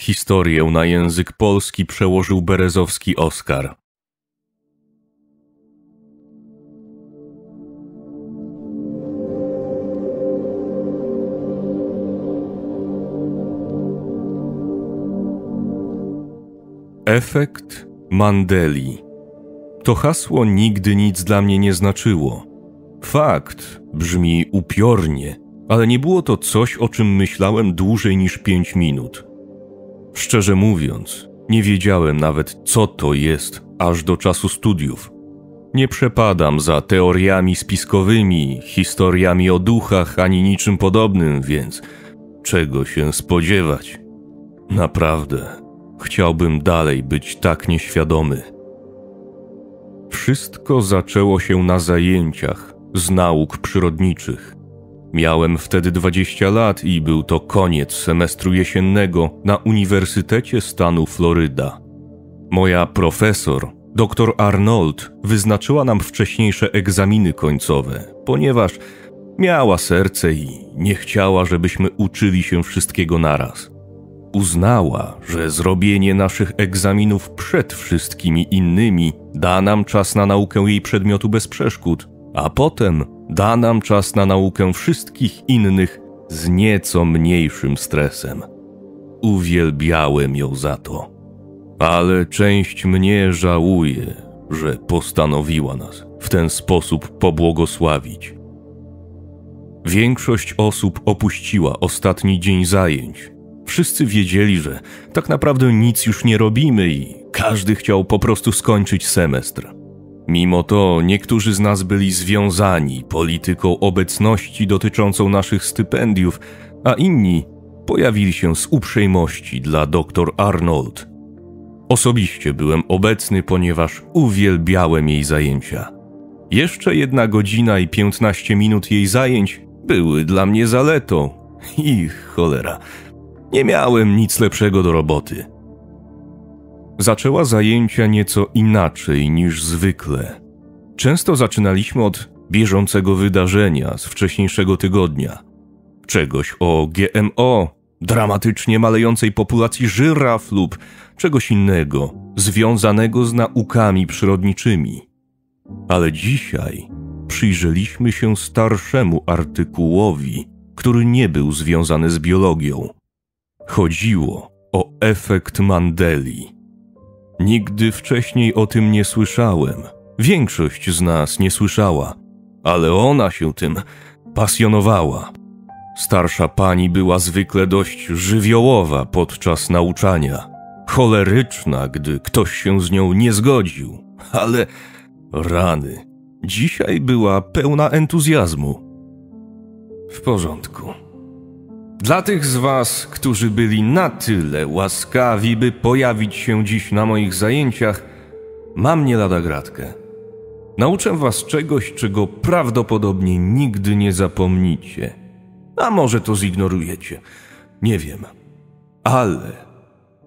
Historię na język polski przełożył Berezowski Oskar. Efekt Mandeli. To hasło nigdy nic dla mnie nie znaczyło. Fakt brzmi upiornie, ale nie było to coś, o czym myślałem dłużej niż pięć minut. Szczerze mówiąc, nie wiedziałem nawet, co to jest, aż do czasu studiów. Nie przepadam za teoriami spiskowymi, historiami o duchach ani niczym podobnym, więc czego się spodziewać? Naprawdę, chciałbym dalej być tak nieświadomy. Wszystko zaczęło się na zajęciach z nauk przyrodniczych. Miałem wtedy 20 lat i był to koniec semestru jesiennego na Uniwersytecie stanu Floryda. Moja profesor, dr Arnold, wyznaczyła nam wcześniejsze egzaminy końcowe, ponieważ miała serce i nie chciała, żebyśmy uczyli się wszystkiego naraz. Uznała, że zrobienie naszych egzaminów przed wszystkimi innymi da nam czas na naukę jej przedmiotu bez przeszkód, a potem da nam czas na naukę wszystkich innych z nieco mniejszym stresem. Uwielbiałem ją za to. Ale część mnie żałuje, że postanowiła nas w ten sposób pobłogosławić. Większość osób opuściła ostatni dzień zajęć. Wszyscy wiedzieli, że tak naprawdę nic już nie robimy i każdy chciał po prostu skończyć semestr. Mimo to niektórzy z nas byli związani polityką obecności dotyczącą naszych stypendiów, a inni pojawili się z uprzejmości dla dr Arnold. Osobiście byłem obecny, ponieważ uwielbiałem jej zajęcia. Jeszcze jedna godzina i piętnaście minut jej zajęć były dla mnie zaletą. I cholera, nie miałem nic lepszego do roboty. Zaczęła zajęcia nieco inaczej niż zwykle. Często zaczynaliśmy od bieżącego wydarzenia z wcześniejszego tygodnia. Czegoś o GMO, dramatycznie malejącej populacji żyraf lub czegoś innego, związanego z naukami przyrodniczymi. Ale dzisiaj przyjrzeliśmy się starszemu artykułowi, który nie był związany z biologią. Chodziło o efekt Mandeli. Nigdy wcześniej o tym nie słyszałem. Większość z nas nie słyszała, ale ona się tym pasjonowała. Starsza pani była zwykle dość żywiołowa podczas nauczania, choleryczna, gdy ktoś się z nią nie zgodził, ale rany. Dzisiaj była pełna entuzjazmu. W porządku. Dla tych z Was, którzy byli na tyle łaskawi, by pojawić się dziś na moich zajęciach, mam nie lada gratkę. Nauczę Was czegoś, czego prawdopodobnie nigdy nie zapomnicie. A może to zignorujecie. Nie wiem. Ale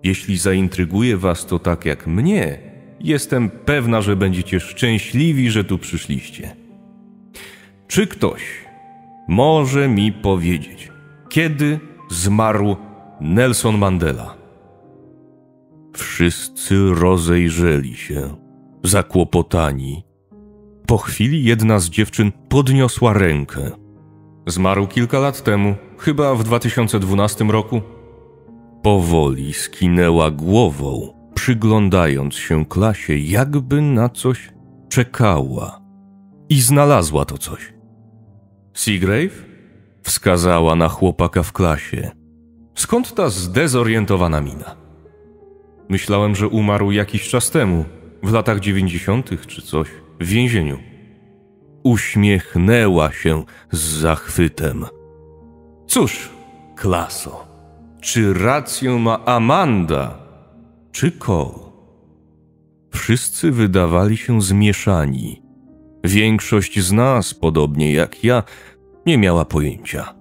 jeśli zaintryguje Was to tak jak mnie, jestem pewna, że będziecie szczęśliwi, że tu przyszliście. Czy ktoś może mi powiedzieć, kiedy zmarł Nelson Mandela. Wszyscy rozejrzeli się, zakłopotani. Po chwili jedna z dziewczyn podniosła rękę. Zmarł kilka lat temu, chyba w 2012 roku. Powoli skinęła głową, przyglądając się klasie, jakby na coś czekała. I znalazła to coś. Seagrave? Wskazała na chłopaka w klasie. Skąd ta zdezorientowana mina? Myślałem, że umarł jakiś czas temu, w latach dziewięćdziesiątych czy coś, w więzieniu. Uśmiechnęła się z zachwytem. Cóż, klaso, czy rację ma Amanda, czy Cole? Wszyscy wydawali się zmieszani. Większość z nas, podobnie jak ja, nie miała pojęcia.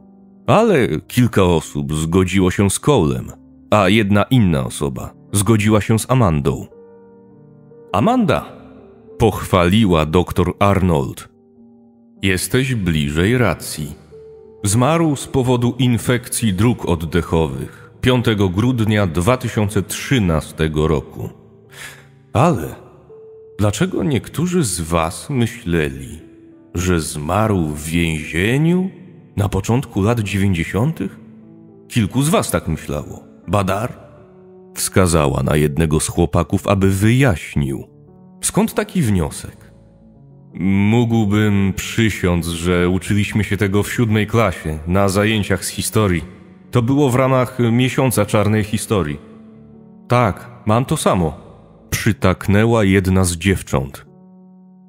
Ale kilka osób zgodziło się z Colem, a jedna inna osoba zgodziła się z Amandą. Amanda, pochwaliła doktor Arnold. Jesteś bliżej racji. Zmarł z powodu infekcji dróg oddechowych. 5 grudnia 2013 roku. Ale dlaczego niektórzy z Was myśleli, że zmarł w więzieniu na początku lat 90.? Kilku z Was tak myślało. Badar wskazała na jednego z chłopaków, aby wyjaśnił. Skąd taki wniosek? Mógłbym przysiąc, że uczyliśmy się tego w siódmej klasie, na zajęciach z historii. To było w ramach miesiąca czarnej historii. Tak, mam to samo. Przytaknęła jedna z dziewcząt.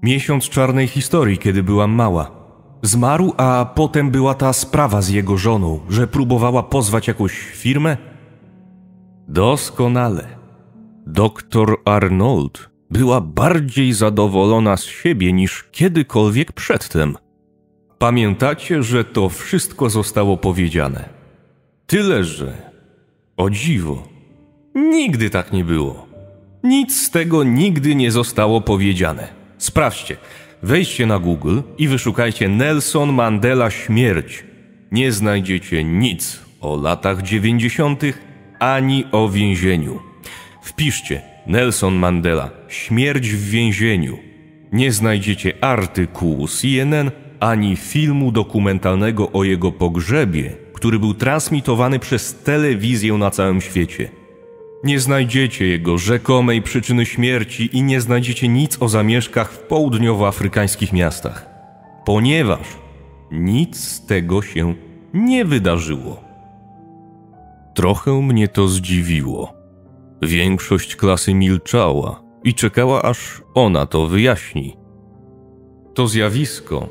Miesiąc czarnej historii, kiedy byłam mała. Zmarł, a potem była ta sprawa z jego żoną, że próbowała pozwać jakąś firmę? Doskonale. Doktor Arnold była bardziej zadowolona z siebie niż kiedykolwiek przedtem. Pamiętacie, że to wszystko zostało powiedziane. Tyle, że o dziwo, nigdy tak nie było. Nic z tego nigdy nie zostało powiedziane. Sprawdźcie. Wejdźcie na Google i wyszukajcie Nelson Mandela śmierć. Nie znajdziecie nic o latach dziewięćdziesiątych ani o więzieniu. Wpiszcie Nelson Mandela śmierć w więzieniu. Nie znajdziecie artykułu CNN ani filmu dokumentalnego o jego pogrzebie, który był transmitowany przez telewizję na całym świecie. Nie znajdziecie jego rzekomej przyczyny śmierci i nie znajdziecie nic o zamieszkach w południowoafrykańskich miastach, ponieważ nic z tego się nie wydarzyło. Trochę mnie to zdziwiło. Większość klasy milczała i czekała, aż ona to wyjaśni. To zjawisko,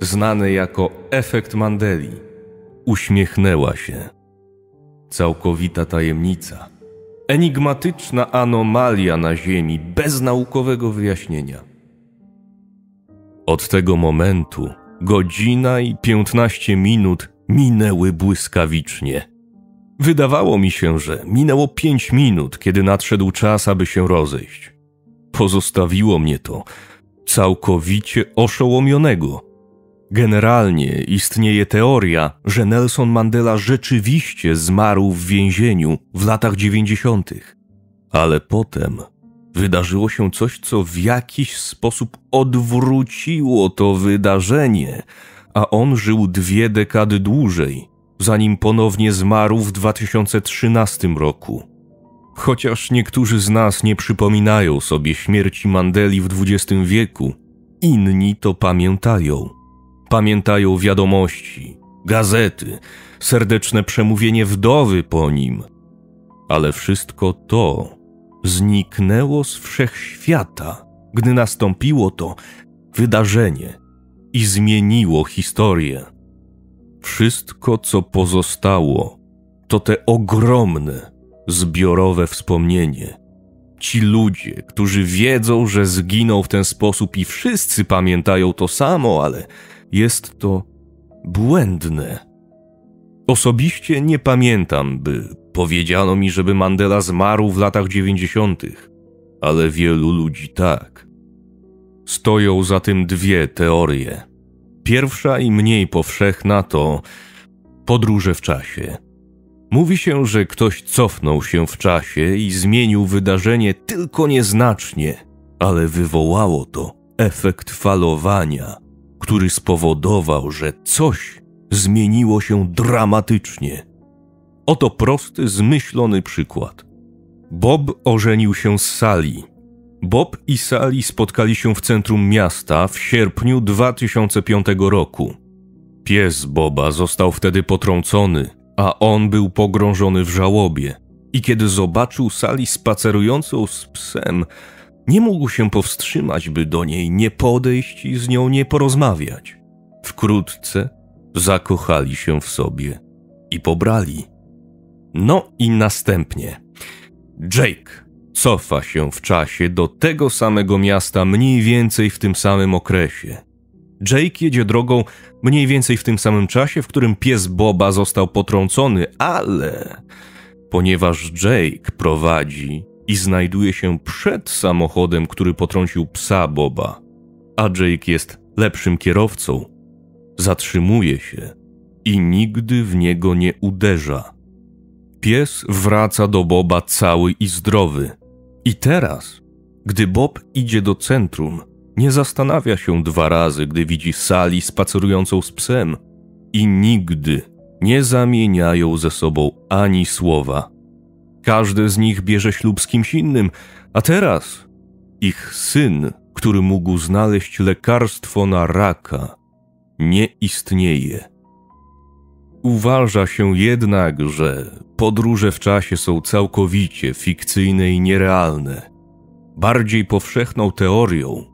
znane jako efekt Mandeli, uśmiechnęła się. Całkowita tajemnica enigmatyczna anomalia na Ziemi bez naukowego wyjaśnienia. Od tego momentu godzina i piętnaście minut minęły błyskawicznie. Wydawało mi się, że minęło pięć minut, kiedy nadszedł czas, aby się rozejść. Pozostawiło mnie to całkowicie oszołomionego. Generalnie istnieje teoria, że Nelson Mandela rzeczywiście zmarł w więzieniu w latach dziewięćdziesiątych. Ale potem wydarzyło się coś, co w jakiś sposób odwróciło to wydarzenie, a on żył dwie dekady dłużej, zanim ponownie zmarł w 2013 roku. Chociaż niektórzy z nas nie przypominają sobie śmierci Mandeli w XX wieku, inni to pamiętają. Pamiętają wiadomości, gazety, serdeczne przemówienie wdowy po nim. Ale wszystko to zniknęło z wszechświata, gdy nastąpiło to wydarzenie i zmieniło historię. Wszystko, co pozostało, to te ogromne, zbiorowe wspomnienie. Ci ludzie, którzy wiedzą, że zginął w ten sposób i wszyscy pamiętają to samo, ale jest to błędne. Osobiście nie pamiętam, by powiedziano mi, żeby Mandela zmarł w latach dziewięćdziesiątych, ale wielu ludzi tak. Stoją za tym dwie teorie. Pierwsza i mniej powszechna to podróże w czasie. Mówi się, że ktoś cofnął się w czasie i zmienił wydarzenie tylko nieznacznie, ale wywołało to efekt falowania, który spowodował, że coś zmieniło się dramatycznie. Oto prosty, zmyślony przykład. Bob ożenił się z Sally. Bob i Sally spotkali się w centrum miasta w sierpniu 2005 roku. Pies Boba został wtedy potrącony, a on był pogrążony w żałobie. I kiedy zobaczył Sally spacerującą z psem, nie mógł się powstrzymać, by do niej nie podejść i z nią nie porozmawiać. Wkrótce zakochali się w sobie i pobrali. No i następnie Jake cofa się w czasie do tego samego miasta mniej więcej w tym samym okresie. Jake jedzie drogą mniej więcej w tym samym czasie, w którym pies Boba został potrącony, ale ponieważ Jake prowadzi i znajduje się przed samochodem, który potrącił psa Boba, a Jake jest lepszym kierowcą, zatrzymuje się i nigdy w niego nie uderza. Pies wraca do Boba cały i zdrowy. I teraz, gdy Bob idzie do centrum, nie zastanawia się dwa razy, gdy widzi Sali spacerującą z psem i nigdy nie zamieniają ze sobą ani słowa. Każdy z nich bierze ślub z kimś innym, a teraz ich syn, który mógł znaleźć lekarstwo na raka, nie istnieje. Uważa się jednak, że podróże w czasie są całkowicie fikcyjne i nierealne. Bardziej powszechną teorią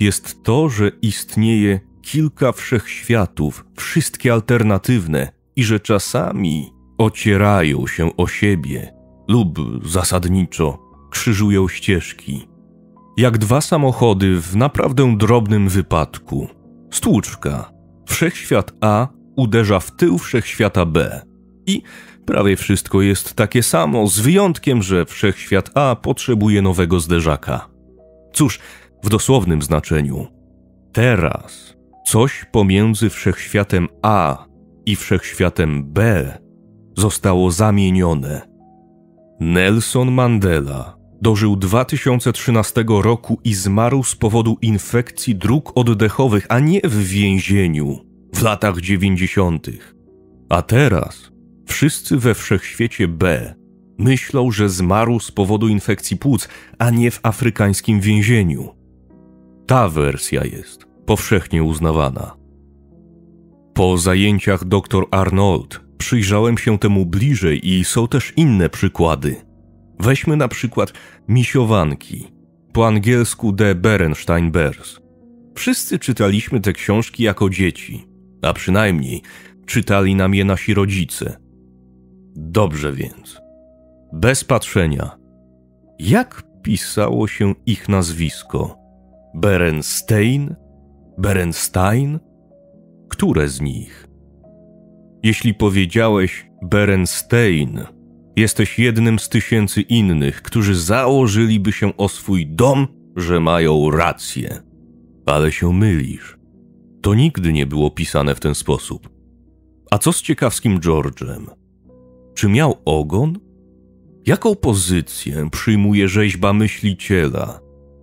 jest to, że istnieje kilka wszechświatów, wszystkie alternatywne, i że czasami ocierają się o siebie lub zasadniczo krzyżują ścieżki. Jak dwa samochody w naprawdę drobnym wypadku. Stłuczka. Wszechświat A uderza w tył wszechświata B. I prawie wszystko jest takie samo, z wyjątkiem, że wszechświat A potrzebuje nowego zderzaka. Cóż, w dosłownym znaczeniu, teraz coś pomiędzy wszechświatem A i wszechświatem B zostało zamienione. Nelson Mandela dożył 2013 roku i zmarł z powodu infekcji dróg oddechowych, a nie w więzieniu w latach 90. A teraz wszyscy we wszechświecie B myślą, że zmarł z powodu infekcji płuc, a nie w afrykańskim więzieniu. Ta wersja jest powszechnie uznawana. Po zajęciach dr Arnold przyjrzałem się temu bliżej i są też inne przykłady. Weźmy na przykład misiowanki, po angielsku The Berenstein Bears. Wszyscy czytaliśmy te książki jako dzieci, a przynajmniej czytali nam je nasi rodzice. Dobrze więc, bez patrzenia, jak pisało się ich nazwisko? Berenstein? Berenstein? Które z nich? Jeśli powiedziałeś Berenstein, jesteś jednym z tysięcy innych, którzy założyliby się o swój dom, że mają rację. Ale się mylisz. To nigdy nie było pisane w ten sposób. A co z ciekawskim George'em? Czy miał ogon? Jaką pozycję przyjmuje rzeźba myśliciela?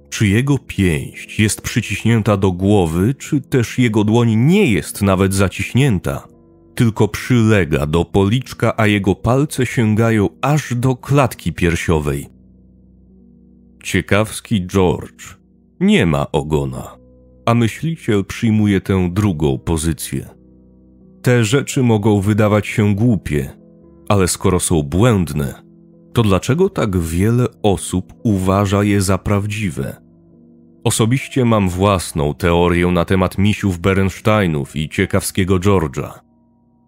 Czy jego pięść jest przyciśnięta do głowy, czy też jego dłoń nie jest nawet zaciśnięta, tylko przylega do policzka, a jego palce sięgają aż do klatki piersiowej? Ciekawski George nie ma ogona, a myśliciel przyjmuje tę drugą pozycję. Te rzeczy mogą wydawać się głupie, ale skoro są błędne, to dlaczego tak wiele osób uważa je za prawdziwe? Osobiście mam własną teorię na temat misiów Berensteinów i ciekawskiego George'a.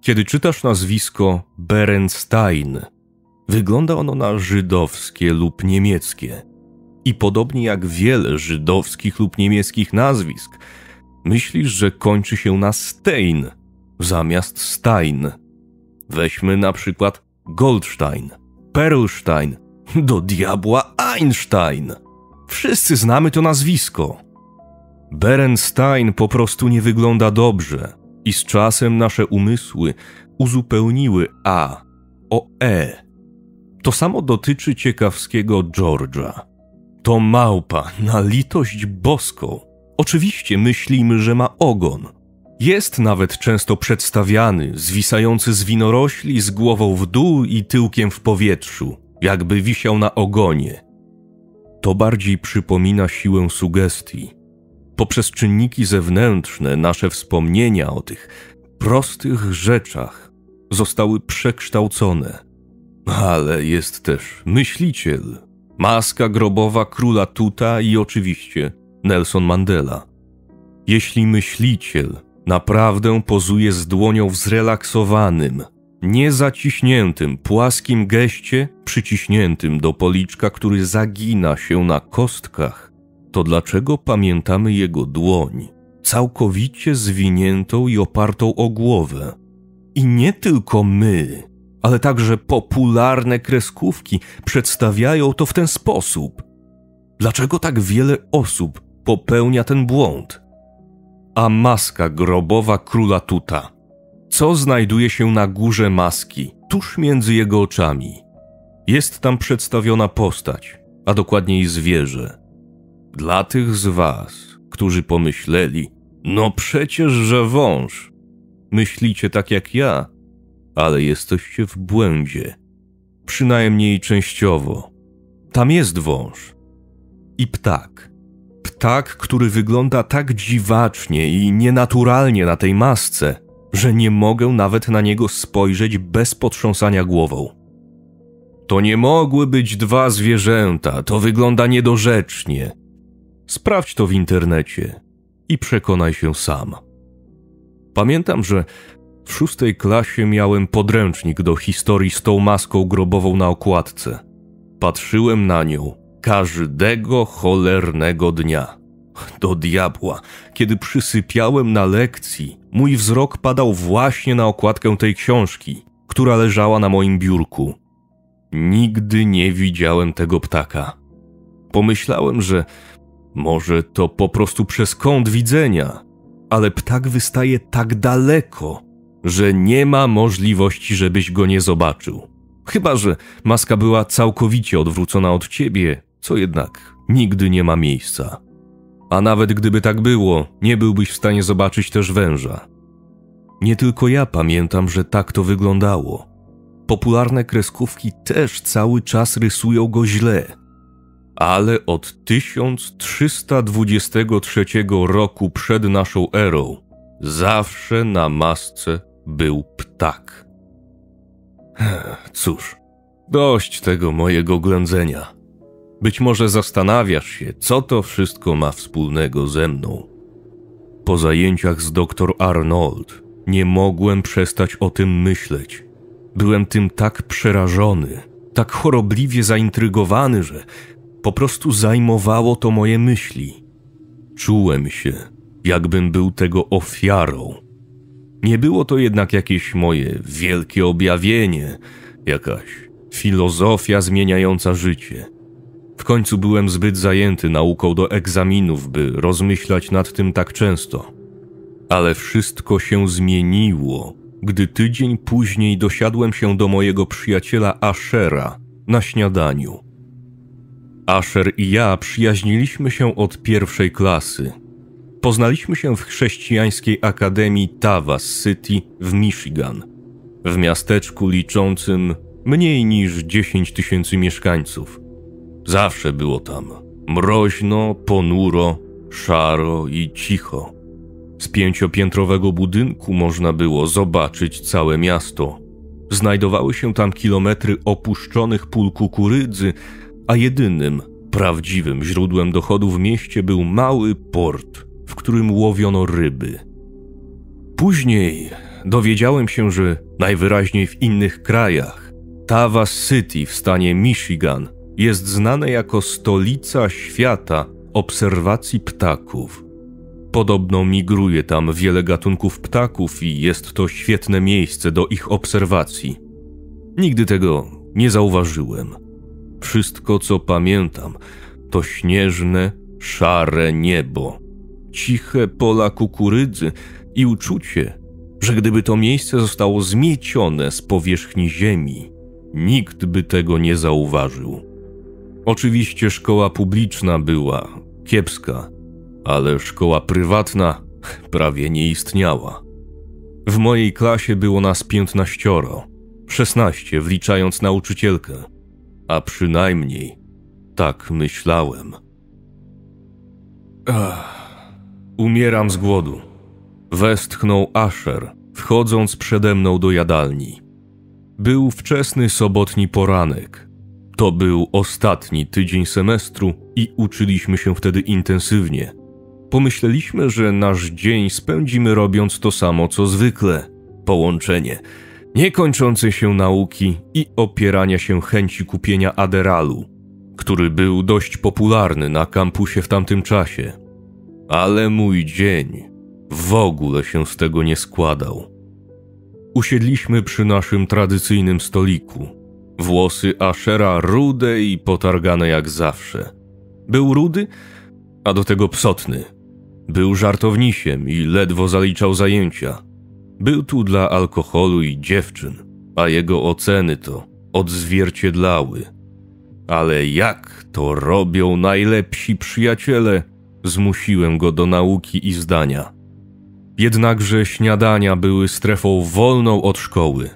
Kiedy czytasz nazwisko Berenstein, wygląda ono na żydowskie lub niemieckie. I podobnie jak wiele żydowskich lub niemieckich nazwisk, myślisz, że kończy się na Stein zamiast Stein. Weźmy na przykład Goldstein, Perlstein, do diabła Einstein. Wszyscy znamy to nazwisko. Berenstein po prostu nie wygląda dobrze i z czasem nasze umysły uzupełniły A o E. To samo dotyczy ciekawskiego George'a. To małpa na litość boską. Oczywiście myślimy, że ma ogon – jest nawet często przedstawiany, zwisający z winorośli, z głową w dół i tyłkiem w powietrzu, jakby wisiał na ogonie. To bardziej przypomina siłę sugestii. Poprzez czynniki zewnętrzne nasze wspomnienia o tych prostych rzeczach zostały przekształcone. Ale jest też myśliciel, maska grobowa króla Tuta i oczywiście Nelson Mandela. Jeśli myśliciel Naprawdę pozuje z dłonią w zrelaksowanym, niezaciśniętym, płaskim geście, przyciśniętym do policzka, który zagina się na kostkach. To dlaczego pamiętamy jego dłoń, całkowicie zwiniętą i opartą o głowę? I nie tylko my, ale także popularne kreskówki przedstawiają to w ten sposób. Dlaczego tak wiele osób popełnia ten błąd? a maska grobowa króla Tuta. Co znajduje się na górze maski, tuż między jego oczami? jest tam przedstawiona postać, a dokładniej zwierzę. Dla tych z was, którzy pomyśleli, no przecież, że wąż. Myślicie tak jak ja, ale jesteście w błędzie. Przynajmniej częściowo. Tam jest wąż. I ptak. Ptak, który wygląda tak dziwacznie i nienaturalnie na tej masce, że nie mogę nawet na niego spojrzeć bez potrząsania głową. To nie mogły być dwa zwierzęta, to wygląda niedorzecznie. Sprawdź to w internecie i przekonaj się sam. Pamiętam, że w szóstej klasie miałem podręcznik do historii z tą maską grobową na okładce. Patrzyłem na nią każdego cholernego dnia. Do diabła, kiedy przysypiałem na lekcji, mój wzrok padał właśnie na okładkę tej książki, która leżała na moim biurku. Nigdy nie widziałem tego ptaka. Pomyślałem, że może to po prostu przez kąt widzenia, ale ptak wystaje tak daleko, że nie ma możliwości, żebyś go nie zobaczył. Chyba, że maska była całkowicie odwrócona od ciebie, co jednak nigdy nie ma miejsca. A nawet gdyby tak było, nie byłbyś w stanie zobaczyć też węża. Nie tylko ja pamiętam, że tak to wyglądało. Popularne kreskówki też cały czas rysują go źle. Ale od 1323 roku przed naszą erą zawsze na masce był ptak. Cóż, dość tego mojego ględzenia. Być może zastanawiasz się, co to wszystko ma wspólnego ze mną. Po zajęciach z dr Arnold nie mogłem przestać o tym myśleć. Byłem tym tak przerażony, tak chorobliwie zaintrygowany, że po prostu zajmowało to moje myśli. Czułem się, jakbym był tego ofiarą. Nie było to jednak jakieś moje wielkie objawienie, jakaś filozofia zmieniająca życie. W końcu byłem zbyt zajęty nauką do egzaminów, by rozmyślać nad tym tak często. Ale wszystko się zmieniło, gdy tydzień później dosiadłem się do mojego przyjaciela Ashera na śniadaniu. Asher i ja przyjaźniliśmy się od pierwszej klasy. Poznaliśmy się w chrześcijańskiej akademii Tawas City w Michigan, w miasteczku liczącym mniej niż 10 tysięcy mieszkańców. Zawsze było tam mroźno, ponuro, szaro i cicho. Z pięciopiętrowego budynku można było zobaczyć całe miasto. Znajdowały się tam kilometry opuszczonych pól kukurydzy, a jedynym prawdziwym źródłem dochodu w mieście był mały port, w którym łowiono ryby. Później dowiedziałem się, że najwyraźniej w innych krajach Tawas City w stanie Michigan jest znane jako stolica świata obserwacji ptaków. Podobno migruje tam wiele gatunków ptaków i jest to świetne miejsce do ich obserwacji. Nigdy tego nie zauważyłem. Wszystko, co pamiętam, to śnieżne, szare niebo, ciche pola kukurydzy i uczucie, że gdyby to miejsce zostało zmiecione z powierzchni ziemi, nikt by tego nie zauważył. Oczywiście szkoła publiczna była kiepska, ale szkoła prywatna prawie nie istniała. W mojej klasie było nas piętnaścioro, szesnaście wliczając nauczycielkę, a przynajmniej tak myślałem. Ach, umieram z głodu. Westchnął Asher, wchodząc przede mną do jadalni. Był wczesny sobotni poranek, to był ostatni tydzień semestru i uczyliśmy się wtedy intensywnie. Pomyśleliśmy, że nasz dzień spędzimy robiąc to samo co zwykle połączenie niekończącej się nauki i opierania się chęci kupienia Aderalu, który był dość popularny na kampusie w tamtym czasie. Ale mój dzień w ogóle się z tego nie składał. Usiedliśmy przy naszym tradycyjnym stoliku Włosy Ashera rude i potargane jak zawsze. Był rudy, a do tego psotny. Był żartownisiem i ledwo zaliczał zajęcia. Był tu dla alkoholu i dziewczyn, a jego oceny to odzwierciedlały. Ale jak to robią najlepsi przyjaciele, zmusiłem go do nauki i zdania. Jednakże śniadania były strefą wolną od szkoły.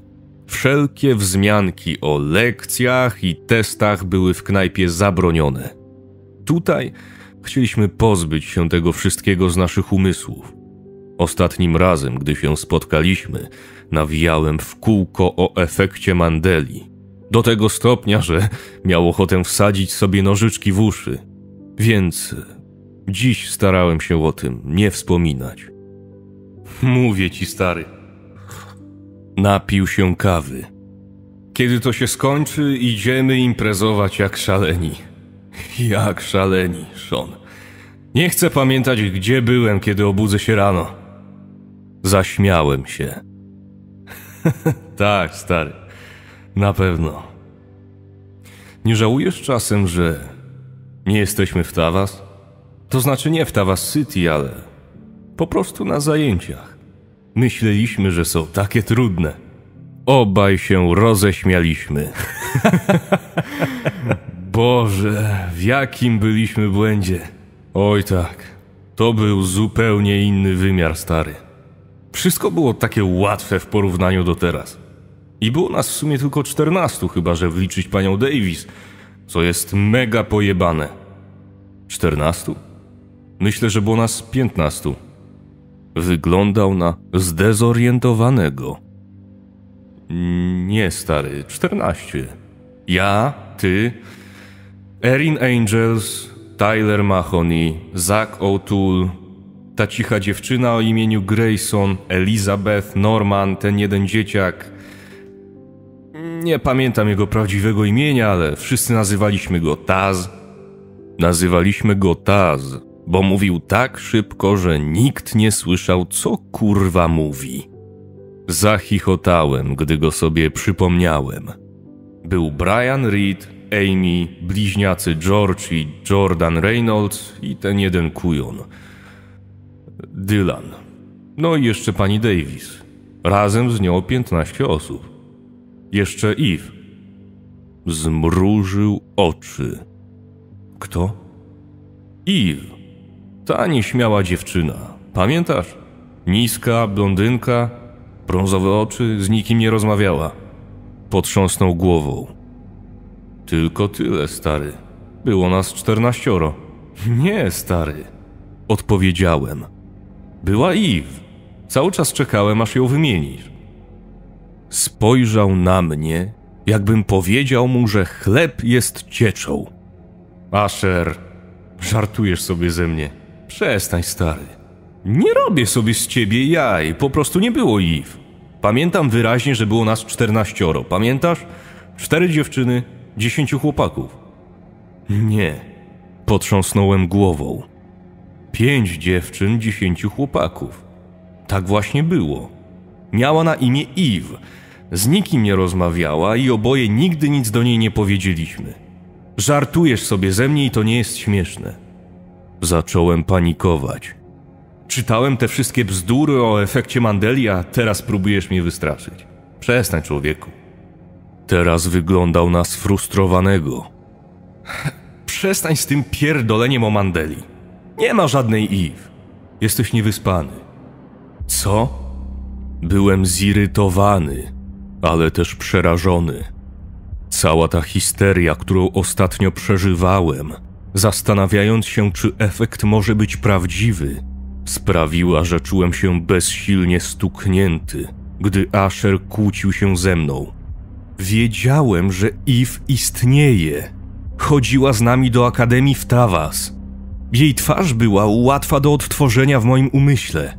Wszelkie wzmianki o lekcjach i testach były w knajpie zabronione. Tutaj chcieliśmy pozbyć się tego wszystkiego z naszych umysłów. Ostatnim razem, gdy się spotkaliśmy, nawijałem w kółko o efekcie Mandeli. Do tego stopnia, że miał ochotę wsadzić sobie nożyczki w uszy. Więc dziś starałem się o tym nie wspominać. Mówię ci, stary. Napił się kawy. Kiedy to się skończy, idziemy imprezować jak szaleni. Jak szaleni, Sean. Nie chcę pamiętać, gdzie byłem, kiedy obudzę się rano. Zaśmiałem się. tak, stary. Na pewno. Nie żałujesz czasem, że nie jesteśmy w Tawas? To znaczy nie w Tawas City, ale po prostu na zajęciach. Myśleliśmy, że są takie trudne. Obaj się roześmialiśmy. Boże, w jakim byliśmy błędzie. Oj tak, to był zupełnie inny wymiar stary. Wszystko było takie łatwe w porównaniu do teraz. I było nas w sumie tylko 14, chyba że wliczyć panią Davis, co jest mega pojebane. 14? Myślę, że było nas 15. Wyglądał na zdezorientowanego. Nie, stary, 14. Ja, ty, Erin Angels, Tyler Mahoney, Zach O'Toole, ta cicha dziewczyna o imieniu Grayson, Elizabeth, Norman, ten jeden dzieciak. Nie pamiętam jego prawdziwego imienia, ale wszyscy nazywaliśmy go Taz. Nazywaliśmy go Taz, bo mówił tak szybko, że nikt nie słyszał, co kurwa mówi. Zachichotałem, gdy go sobie przypomniałem. Był Brian Reed, Amy, bliźniacy George i Jordan Reynolds i ten jeden kujon. Dylan. No i jeszcze pani Davis. Razem z nią 15 osób. Jeszcze Eve. Zmrużył oczy. Kto? Eve. Ta nieśmiała dziewczyna. Pamiętasz? Niska, blondynka, brązowe oczy, z nikim nie rozmawiała. Potrząsnął głową. Tylko tyle, stary. Było nas czternaścioro. Nie, stary. Odpowiedziałem. Była Eve. Cały czas czekałem, aż ją wymienisz. Spojrzał na mnie, jakbym powiedział mu, że chleb jest cieczą. Asher, żartujesz sobie ze mnie. Przestań, stary. Nie robię sobie z ciebie jaj, po prostu nie było Eve. Pamiętam wyraźnie, że było nas czternaścioro. Pamiętasz? Cztery dziewczyny, dziesięciu chłopaków. Nie. Potrząsnąłem głową. Pięć dziewczyn, dziesięciu chłopaków. Tak właśnie było. Miała na imię Eve. Z nikim nie rozmawiała i oboje nigdy nic do niej nie powiedzieliśmy. Żartujesz sobie ze mnie i to nie jest śmieszne. Zacząłem panikować. Czytałem te wszystkie bzdury o efekcie Mandeli, a teraz próbujesz mnie wystraszyć. Przestań, człowieku. Teraz wyglądał na sfrustrowanego. Przestań z tym pierdoleniem o Mandeli. Nie ma żadnej Eve. Jesteś niewyspany. Co? Byłem zirytowany, ale też przerażony. Cała ta histeria, którą ostatnio przeżywałem, zastanawiając się, czy efekt może być prawdziwy, sprawiła, że czułem się bezsilnie stuknięty, gdy Asher kłócił się ze mną. Wiedziałem, że Eve istnieje. Chodziła z nami do akademii w Tawas. Jej twarz była łatwa do odtworzenia w moim umyśle.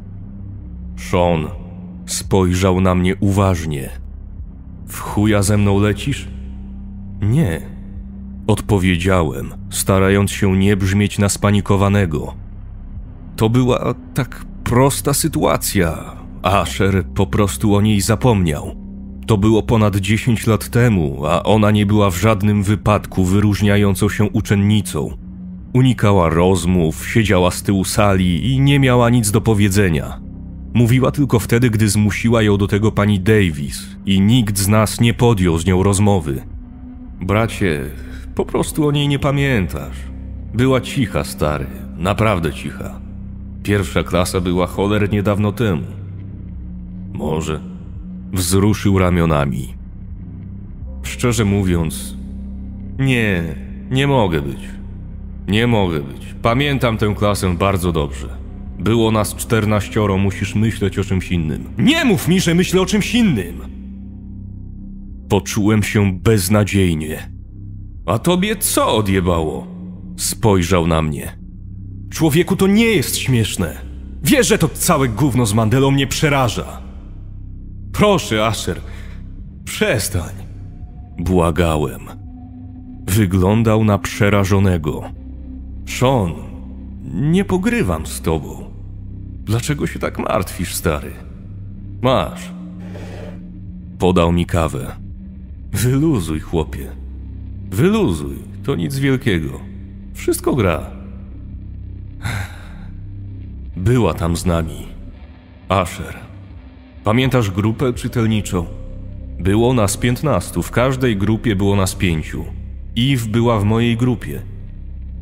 Sean spojrzał na mnie uważnie. W chuja ze mną lecisz? Nie. Odpowiedziałem, starając się nie brzmieć na spanikowanego. To była tak prosta sytuacja. Asher po prostu o niej zapomniał. To było ponad 10 lat temu, a ona nie była w żadnym wypadku wyróżniającą się uczennicą. Unikała rozmów, siedziała z tyłu sali i nie miała nic do powiedzenia. Mówiła tylko wtedy, gdy zmusiła ją do tego pani Davis i nikt z nas nie podjął z nią rozmowy. Bracie, po prostu o niej nie pamiętasz. Była cicha, stary, naprawdę cicha. Pierwsza klasa była cholernie dawno temu. Może. Wzruszył ramionami. Szczerze mówiąc, nie, nie mogę być. Nie mogę być. Pamiętam tę klasę bardzo dobrze. Było nas czternaścioro, musisz myśleć o czymś innym. Nie mów mi, że myślę o czymś innym! Poczułem się beznadziejnie. A tobie co odjebało? Spojrzał na mnie. Człowieku, to nie jest śmieszne. Wiesz, że to całe gówno z Mandelą mnie przeraża. Proszę, Asher, przestań. Błagałem. Wyglądał na przerażonego. Sean, nie pogrywam z tobą. Dlaczego się tak martwisz, stary? Masz. Podał mi kawę. Wyluzuj, chłopie. Wyluzuj, to nic wielkiego. Wszystko gra. Była tam z nami. Asher. Pamiętasz grupę czytelniczą? Było nas piętnastu, w każdej grupie było nas pięciu. Eve była w mojej grupie.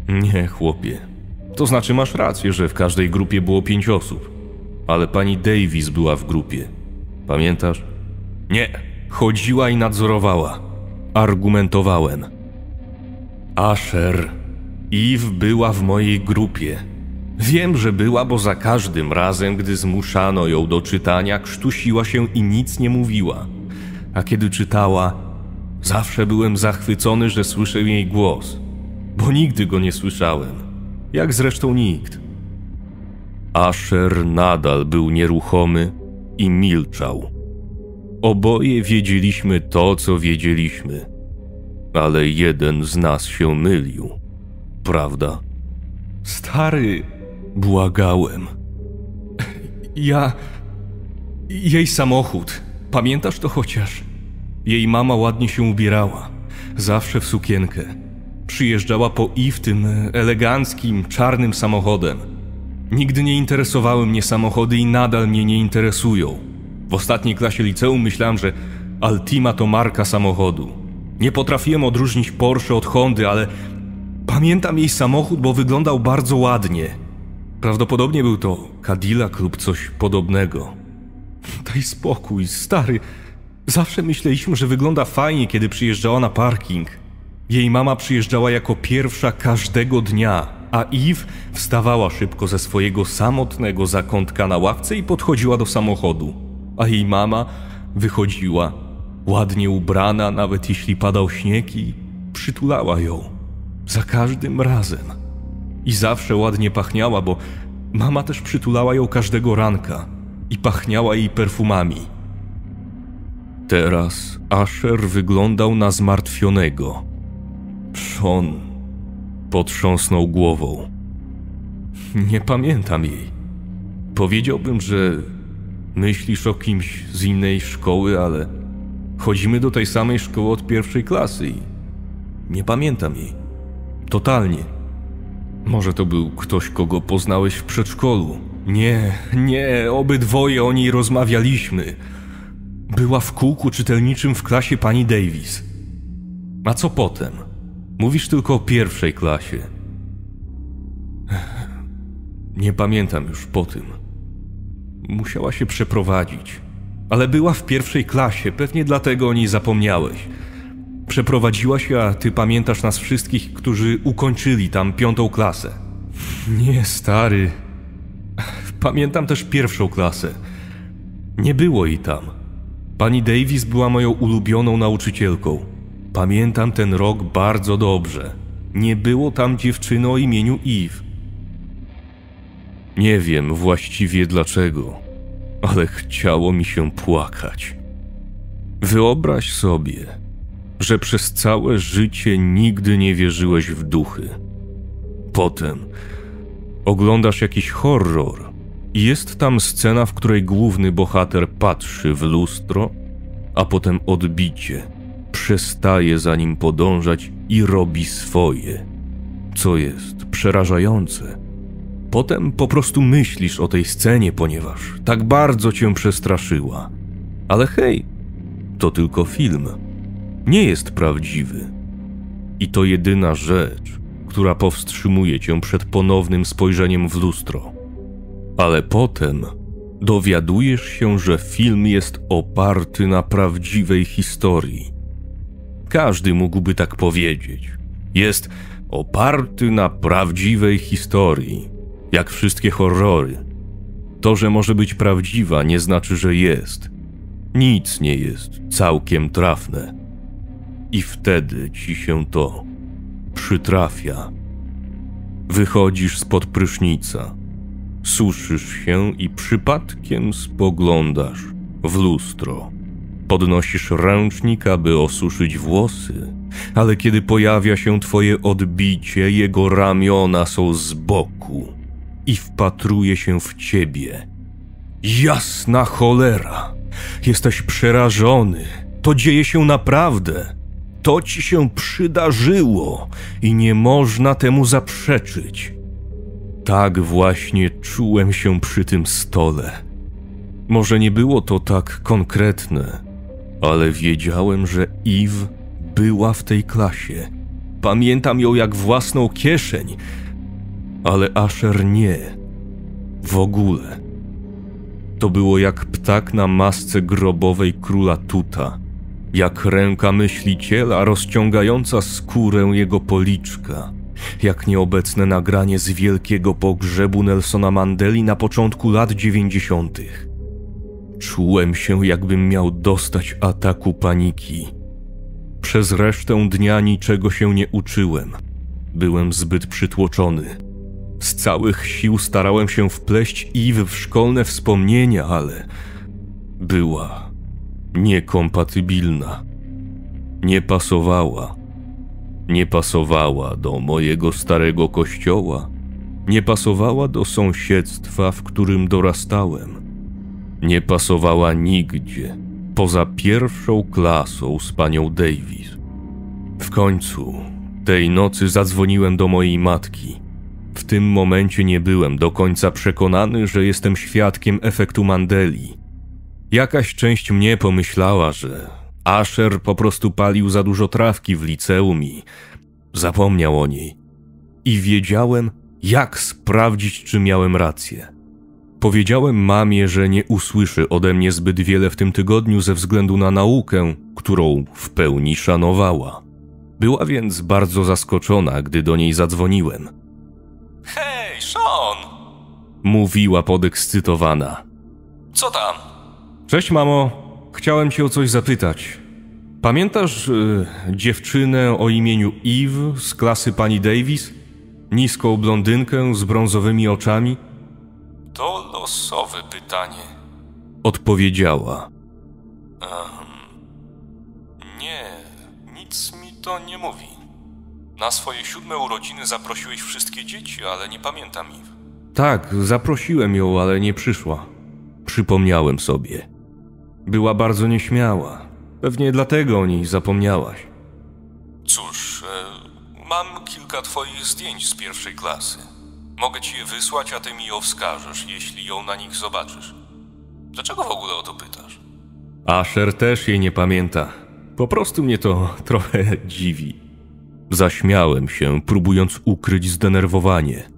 Nie, chłopie. To znaczy masz rację, że w każdej grupie było pięć osób. Ale pani Davis była w grupie. Pamiętasz? Nie. Chodziła i nadzorowała. Argumentowałem. Asher. Eve była w mojej grupie. Wiem, że była, bo za każdym razem, gdy zmuszano ją do czytania, krztusiła się i nic nie mówiła. A kiedy czytała, zawsze byłem zachwycony, że słyszę jej głos, bo nigdy go nie słyszałem, jak zresztą nikt. Asher nadal był nieruchomy i milczał. Oboje wiedzieliśmy to, co wiedzieliśmy, ale jeden z nas się mylił, prawda? Stary, błagałem. Ja. Jej samochód. Pamiętasz to chociaż? Jej mama ładnie się ubierała, zawsze w sukienkę. Przyjeżdżała po i tym eleganckim, czarnym samochodem. Nigdy nie interesowały mnie samochody i nadal mnie nie interesują. W ostatniej klasie liceum myślałem, że Altima to marka samochodu. Nie potrafiłem odróżnić Porsche od Hondy, ale pamiętam jej samochód, bo wyglądał bardzo ładnie. Prawdopodobnie był to Cadillac lub coś podobnego. Daj spokój, stary. Zawsze myśleliśmy, że wygląda fajnie, kiedy przyjeżdżała na parking. Jej mama przyjeżdżała jako pierwsza każdego dnia, a Eve wstawała szybko ze swojego samotnego zakątka na ławce i podchodziła do samochodu. A jej mama wychodziła, ładnie ubrana, nawet jeśli padał śnieg, i przytulała ją. Za każdym razem. I zawsze ładnie pachniała, bo mama też przytulała ją każdego ranka i pachniała jej perfumami. Teraz Asher wyglądał na zmartwionego. Sean potrząsnął głową. Nie pamiętam jej. Powiedziałbym, że myślisz o kimś z innej szkoły, ale chodzimy do tej samej szkoły od pierwszej klasy i nie pamiętam jej. Totalnie. Może to był ktoś, kogo poznałeś w przedszkolu. Nie, nie, obydwoje o niej rozmawialiśmy. Była w kółku czytelniczym w klasie pani Davis. A co potem? Mówisz tylko o pierwszej klasie. Nie pamiętam już po tym. Musiała się przeprowadzić, ale była w pierwszej klasie, pewnie dlatego o niej zapomniałeś. Przeprowadziła się, a ty pamiętasz nas wszystkich, którzy ukończyli tam piątą klasę. Nie, stary. Pamiętam też pierwszą klasę. Nie było jej tam. Pani Davis była moją ulubioną nauczycielką. Pamiętam ten rok bardzo dobrze. Nie było tam dziewczyny o imieniu Eve. Nie wiem właściwie dlaczego, ale chciało mi się płakać. Wyobraź sobie, że przez całe życie nigdy nie wierzyłeś w duchy. Potem oglądasz jakiś horror i jest tam scena, w której główny bohater patrzy w lustro, a potem odbicie przestaje za nim podążać i robi swoje, co jest przerażające. Potem po prostu myślisz o tej scenie, ponieważ tak bardzo cię przestraszyła. Ale hej, to tylko film. Nie jest prawdziwy. I to jedyna rzecz, która powstrzymuje cię przed ponownym spojrzeniem w lustro. Ale potem dowiadujesz się, że film jest oparty na prawdziwej historii. Każdy mógłby tak powiedzieć. Jest oparty na prawdziwej historii, jak wszystkie horrory. To, że może być prawdziwa, nie znaczy, że jest. Nic nie jest całkiem trafne. I wtedy ci się to przytrafia. Wychodzisz spod prysznica, suszysz się i przypadkiem spoglądasz w lustro. Podnosisz ręcznik, aby osuszyć włosy, ale kiedy pojawia się twoje odbicie, jego ramiona są z boku i wpatruje się w ciebie. Jasna cholera! Jesteś przerażony. To dzieje się naprawdę. To ci się przydarzyło i nie można temu zaprzeczyć. Tak właśnie czułem się przy tym stole. Może nie było to tak konkretne, ale wiedziałem, że Eve była w tej klasie. Pamiętam ją jak własną kieszeń, ale Asher nie. W ogóle. To było jak ptak na masce grobowej króla Tuta, jak ręka myśliciela rozciągająca skórę jego policzka, jak nieobecne nagranie z wielkiego pogrzebu Nelsona Mandeli na początku lat dziewięćdziesiątych. Czułem się, jakbym miał dostać ataku paniki. Przez resztę dnia niczego się nie uczyłem. Byłem zbyt przytłoczony. Z całych sił starałem się wpleść Eve w szkolne wspomnienia, ale była niekompatybilna. Nie pasowała. Nie pasowała do mojego starego kościoła. Nie pasowała do sąsiedztwa, w którym dorastałem. Nie pasowała nigdzie, poza pierwszą klasą z panią Davis. W końcu tej nocy zadzwoniłem do mojej matki. W tym momencie nie byłem do końca przekonany, że jestem świadkiem efektu Mandeli. Jakaś część mnie pomyślała, że Asher po prostu palił za dużo trawki w liceum i zapomniał o niej. I wiedziałem, jak sprawdzić, czy miałem rację. Powiedziałem mamie, że nie usłyszy ode mnie zbyt wiele w tym tygodniu ze względu na naukę, którą w pełni szanowała. Była więc bardzo zaskoczona, gdy do niej zadzwoniłem. Hej, Sean! Mówiła podekscytowana. Co tam? Cześć, mamo. Chciałem cię o coś zapytać. Pamiętasz y, dziewczynę o imieniu Eve z klasy pani Davis? Niską blondynkę z brązowymi oczami? To losowe pytanie. Odpowiedziała. Um, nie, nic mi to nie mówi. Na swoje siódme urodziny zaprosiłeś wszystkie dzieci, ale nie pamiętam ich. Tak, zaprosiłem ją, ale nie przyszła. Przypomniałem sobie. Była bardzo nieśmiała. Pewnie dlatego o niej zapomniałaś. Cóż, e, mam kilka twoich zdjęć z pierwszej klasy. Mogę ci je wysłać, a ty mi ją wskażesz, jeśli ją na nich zobaczysz. Dlaczego w ogóle o to pytasz? Asher też jej nie pamięta. Po prostu mnie to trochę dziwi. Zaśmiałem się, próbując ukryć zdenerwowanie.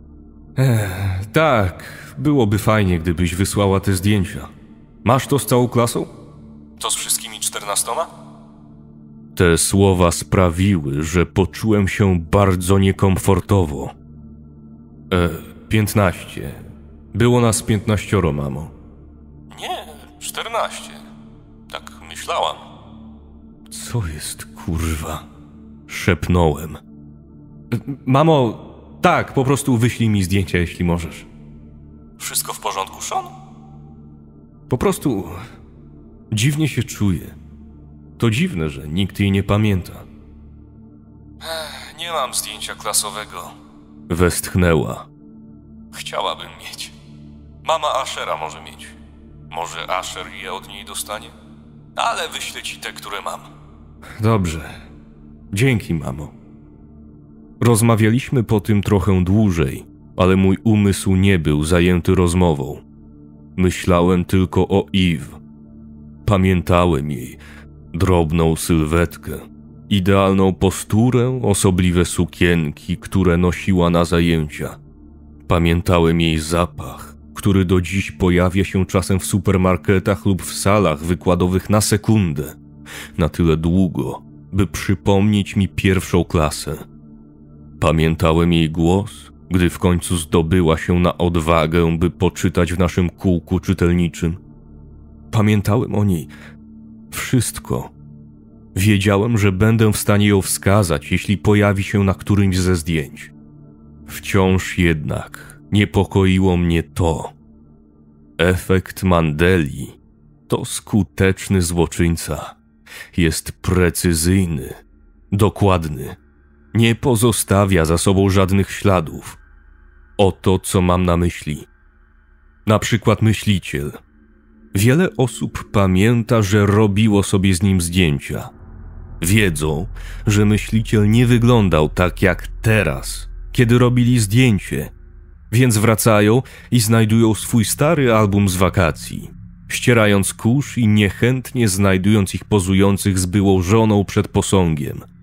Ech, tak, byłoby fajnie, gdybyś wysłała te zdjęcia. Masz to z całą klasą? To z wszystkimi czternastoma? Te słowa sprawiły, że poczułem się bardzo niekomfortowo. E, piętnaście. Było nas piętnaścioro, mamo. Nie, czternaście. Tak myślałam. Co jest kurwa? Szepnąłem. E, Mamo, tak, po prostu wyślij mi zdjęcia, jeśli możesz. Wszystko w porządku, Sean? Po prostu dziwnie się czuję. To dziwne, że nikt jej nie pamięta. Nie mam zdjęcia klasowego. Westchnęła. Chciałabym mieć. Mama Ashera może mieć. Może Asher je od niej dostanie? Ale wyślę ci te, które mam. Dobrze. Dzięki, mamo. Rozmawialiśmy po tym trochę dłużej. ale mój umysł nie był zajęty rozmową. Myślałem tylko o Eve. Pamiętałem jej drobną sylwetkę, idealną posturę, osobliwe sukienki, które nosiła na zajęcia. Pamiętałem jej zapach, który do dziś pojawia się czasem w supermarketach lub w salach wykładowych na sekundę, na tyle długo, by przypomnieć mi pierwszą klasę. Pamiętałem jej głos, gdy w końcu zdobyła się na odwagę, by poczytać w naszym kółku czytelniczym. Pamiętałem o niej wszystko. Wiedziałem, że będę w stanie ją wskazać, jeśli pojawi się na którymś ze zdjęć. Wciąż jednak niepokoiło mnie to. Efekt Mandeli to skuteczny złoczyńca. Jest precyzyjny, dokładny nie pozostawia za sobą żadnych śladów. Oto co mam na myśli. Na przykład myśliciel. Wiele osób pamięta, że robiło sobie z nim zdjęcia. Wiedzą, że myśliciel nie wyglądał tak jak teraz, kiedy robili zdjęcie, więc wracają i znajdują swój stary album z wakacji, ścierając kurz i niechętnie znajdując ich pozujących z byłą żoną przed posągiem –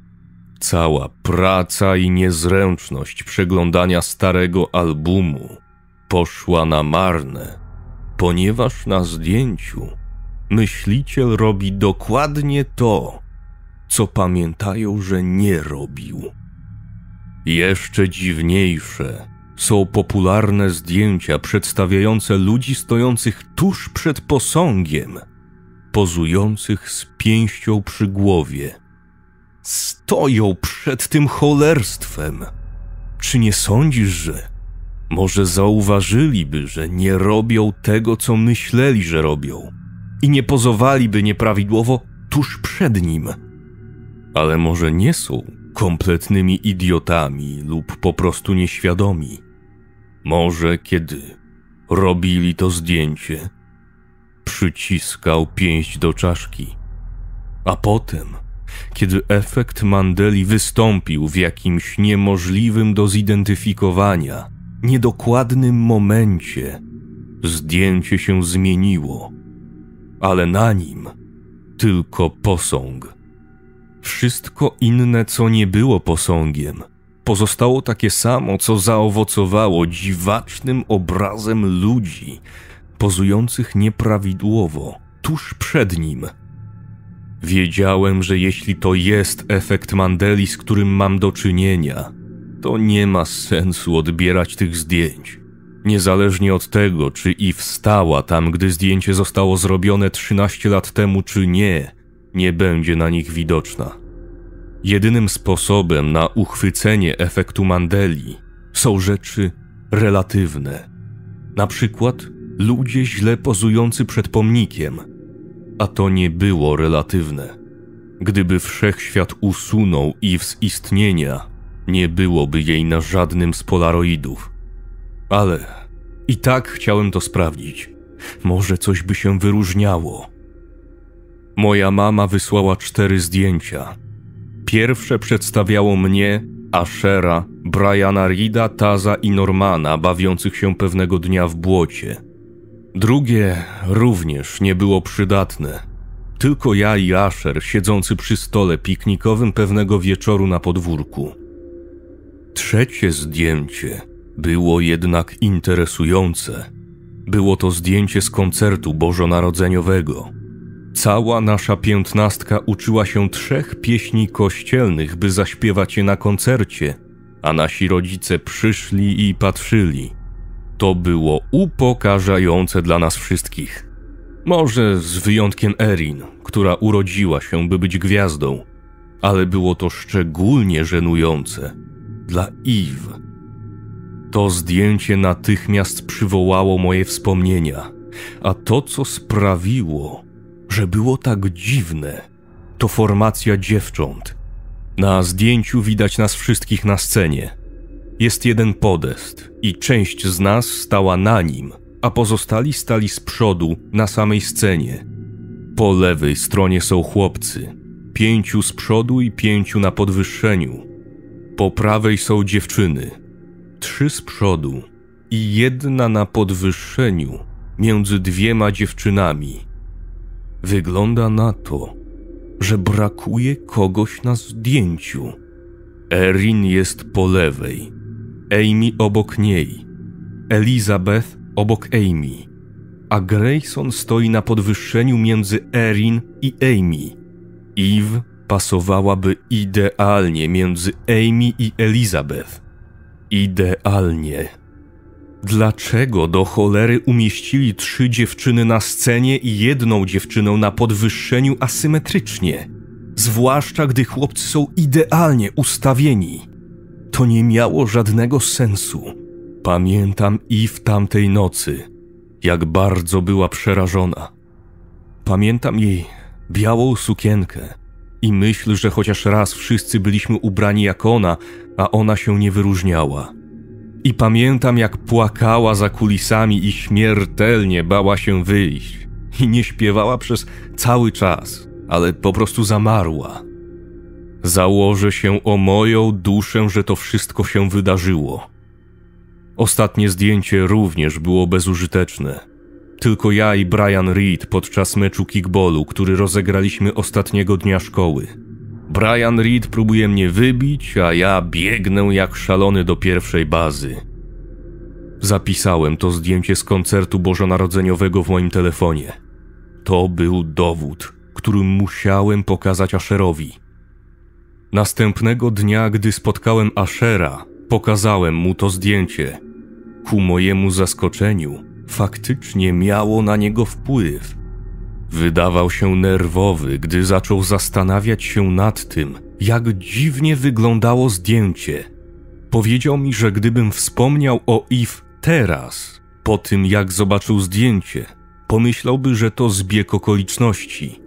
Cała praca i niezręczność przeglądania starego albumu poszła na marne, ponieważ na zdjęciu myśliciel robi dokładnie to, co pamiętają, że nie robił. Jeszcze dziwniejsze są popularne zdjęcia przedstawiające ludzi stojących tuż przed posągiem, pozujących z pięścią przy głowie stoją przed tym cholerstwem. Czy nie sądzisz, że może zauważyliby, że nie robią tego, co myśleli, że robią i nie pozowaliby nieprawidłowo tuż przed nim? Ale może nie są kompletnymi idiotami lub po prostu nieświadomi. Może kiedy robili to zdjęcie, przyciskał pięść do czaszki, a potem kiedy efekt Mandeli wystąpił w jakimś niemożliwym do zidentyfikowania, niedokładnym momencie, zdjęcie się zmieniło, ale na nim tylko posąg. Wszystko inne, co nie było posągiem, pozostało takie samo, co zaowocowało dziwacznym obrazem ludzi, pozujących nieprawidłowo tuż przed nim – Wiedziałem, że jeśli to jest efekt Mandeli, z którym mam do czynienia, to nie ma sensu odbierać tych zdjęć. Niezależnie od tego, czy i wstała tam, gdy zdjęcie zostało zrobione 13 lat temu, czy nie, nie będzie na nich widoczna. Jedynym sposobem na uchwycenie efektu Mandeli są rzeczy relatywne. Na przykład ludzie źle pozujący przed pomnikiem – a to nie było relatywne. Gdyby wszechświat usunął Eve z istnienia, nie byłoby jej na żadnym z polaroidów. Ale i tak chciałem to sprawdzić. Może coś by się wyróżniało. Moja mama wysłała cztery zdjęcia. Pierwsze przedstawiało mnie, Ashera, Briana Rida, Taza i Normana bawiących się pewnego dnia w błocie. Drugie również nie było przydatne. Tylko ja i Asher siedzący przy stole piknikowym pewnego wieczoru na podwórku. Trzecie zdjęcie było jednak interesujące. Było to zdjęcie z koncertu bożonarodzeniowego. Cała nasza piętnastka uczyła się trzech pieśni kościelnych, by zaśpiewać je na koncercie, a nasi rodzice przyszli i patrzyli – to było upokarzające dla nas wszystkich. Może z wyjątkiem Erin, która urodziła się, by być gwiazdą, ale było to szczególnie żenujące dla Eve. To zdjęcie natychmiast przywołało moje wspomnienia, a to, co sprawiło, że było tak dziwne, to formacja dziewcząt. Na zdjęciu widać nas wszystkich na scenie – jest jeden podest i część z nas stała na nim, a pozostali stali z przodu na samej scenie. Po lewej stronie są chłopcy, pięciu z przodu i pięciu na podwyższeniu. Po prawej są dziewczyny, trzy z przodu i jedna na podwyższeniu między dwiema dziewczynami. Wygląda na to, że brakuje kogoś na zdjęciu. Erin jest po lewej, Amy obok niej, Elizabeth obok Amy, a Grayson stoi na podwyższeniu między Erin i Amy. Eve pasowałaby idealnie między Amy i Elizabeth. Idealnie. Dlaczego do cholery umieścili trzy dziewczyny na scenie i jedną dziewczynę na podwyższeniu asymetrycznie? Zwłaszcza gdy chłopcy są idealnie ustawieni. To nie miało żadnego sensu. Pamiętam i w tamtej nocy, jak bardzo była przerażona. Pamiętam jej białą sukienkę i myśl, że chociaż raz wszyscy byliśmy ubrani jak ona, a ona się nie wyróżniała. I pamiętam, jak płakała za kulisami i śmiertelnie bała się wyjść. I nie śpiewała przez cały czas, ale po prostu zamarła. Założę się o moją duszę, że to wszystko się wydarzyło. Ostatnie zdjęcie również było bezużyteczne. Tylko ja i Brian Reed podczas meczu kickballu, który rozegraliśmy ostatniego dnia szkoły. Brian Reed próbuje mnie wybić, a ja biegnę jak szalony do pierwszej bazy. Zapisałem to zdjęcie z koncertu bożonarodzeniowego w moim telefonie. To był dowód, który musiałem pokazać Asherowi. Następnego dnia, gdy spotkałem Ashera, pokazałem mu to zdjęcie. Ku mojemu zaskoczeniu, faktycznie miało na niego wpływ. Wydawał się nerwowy, gdy zaczął zastanawiać się nad tym, jak dziwnie wyglądało zdjęcie. Powiedział mi, że gdybym wspomniał o Eve teraz, po tym jak zobaczył zdjęcie, pomyślałby, że to zbieg okoliczności.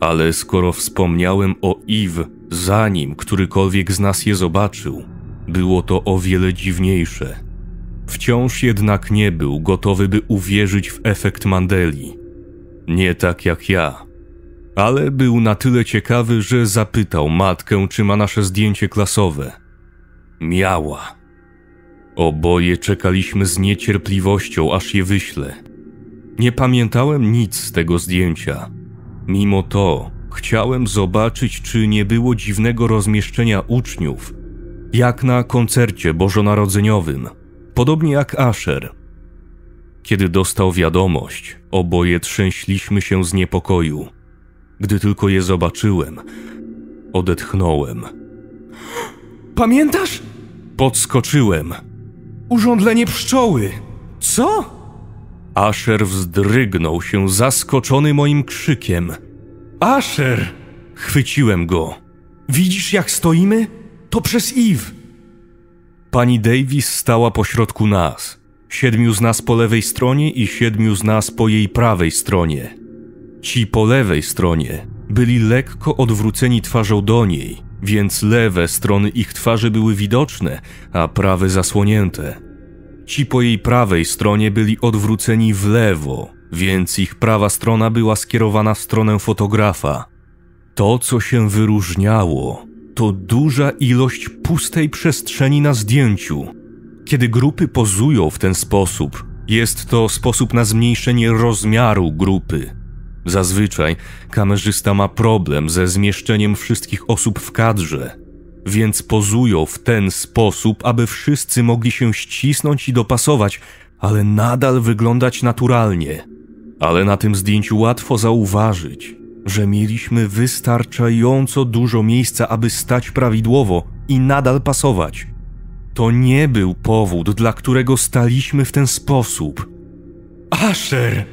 Ale skoro wspomniałem o Eve zanim którykolwiek z nas je zobaczył, było to o wiele dziwniejsze. Wciąż jednak nie był gotowy, by uwierzyć w efekt Mandeli. Nie tak jak ja. Ale był na tyle ciekawy, że zapytał matkę, czy ma nasze zdjęcie klasowe. Miała. Oboje czekaliśmy z niecierpliwością, aż je wyślę. Nie pamiętałem nic z tego zdjęcia. Mimo to chciałem zobaczyć, czy nie było dziwnego rozmieszczenia uczniów, jak na koncercie bożonarodzeniowym, podobnie jak Asher. Kiedy dostał wiadomość, oboje trzęśliśmy się z niepokoju. Gdy tylko je zobaczyłem, odetchnąłem. Pamiętasz? Podskoczyłem. Urządlenie pszczoły. Co? Asher wzdrygnął się zaskoczony moim krzykiem. Asher! Chwyciłem go. Widzisz, jak stoimy? To przez Eve. Pani Davis stała pośrodku nas. Siedmiu z nas po lewej stronie i siedmiu z nas po jej prawej stronie. Ci po lewej stronie byli lekko odwróceni twarzą do niej, więc lewe strony ich twarzy były widoczne, a prawe zasłonięte. Ci po jej prawej stronie byli odwróceni w lewo, więc ich prawa strona była skierowana w stronę fotografa. To, co się wyróżniało, to duża ilość pustej przestrzeni na zdjęciu. Kiedy grupy pozują w ten sposób, jest to sposób na zmniejszenie rozmiaru grupy. Zazwyczaj kamerzysta ma problem ze zmieszczeniem wszystkich osób w kadrze, więc pozują w ten sposób, aby wszyscy mogli się ścisnąć i dopasować, ale nadal wyglądać naturalnie. Ale na tym zdjęciu łatwo zauważyć, że mieliśmy wystarczająco dużo miejsca, aby stać prawidłowo i nadal pasować. To nie był powód, dla którego staliśmy w ten sposób. Asher!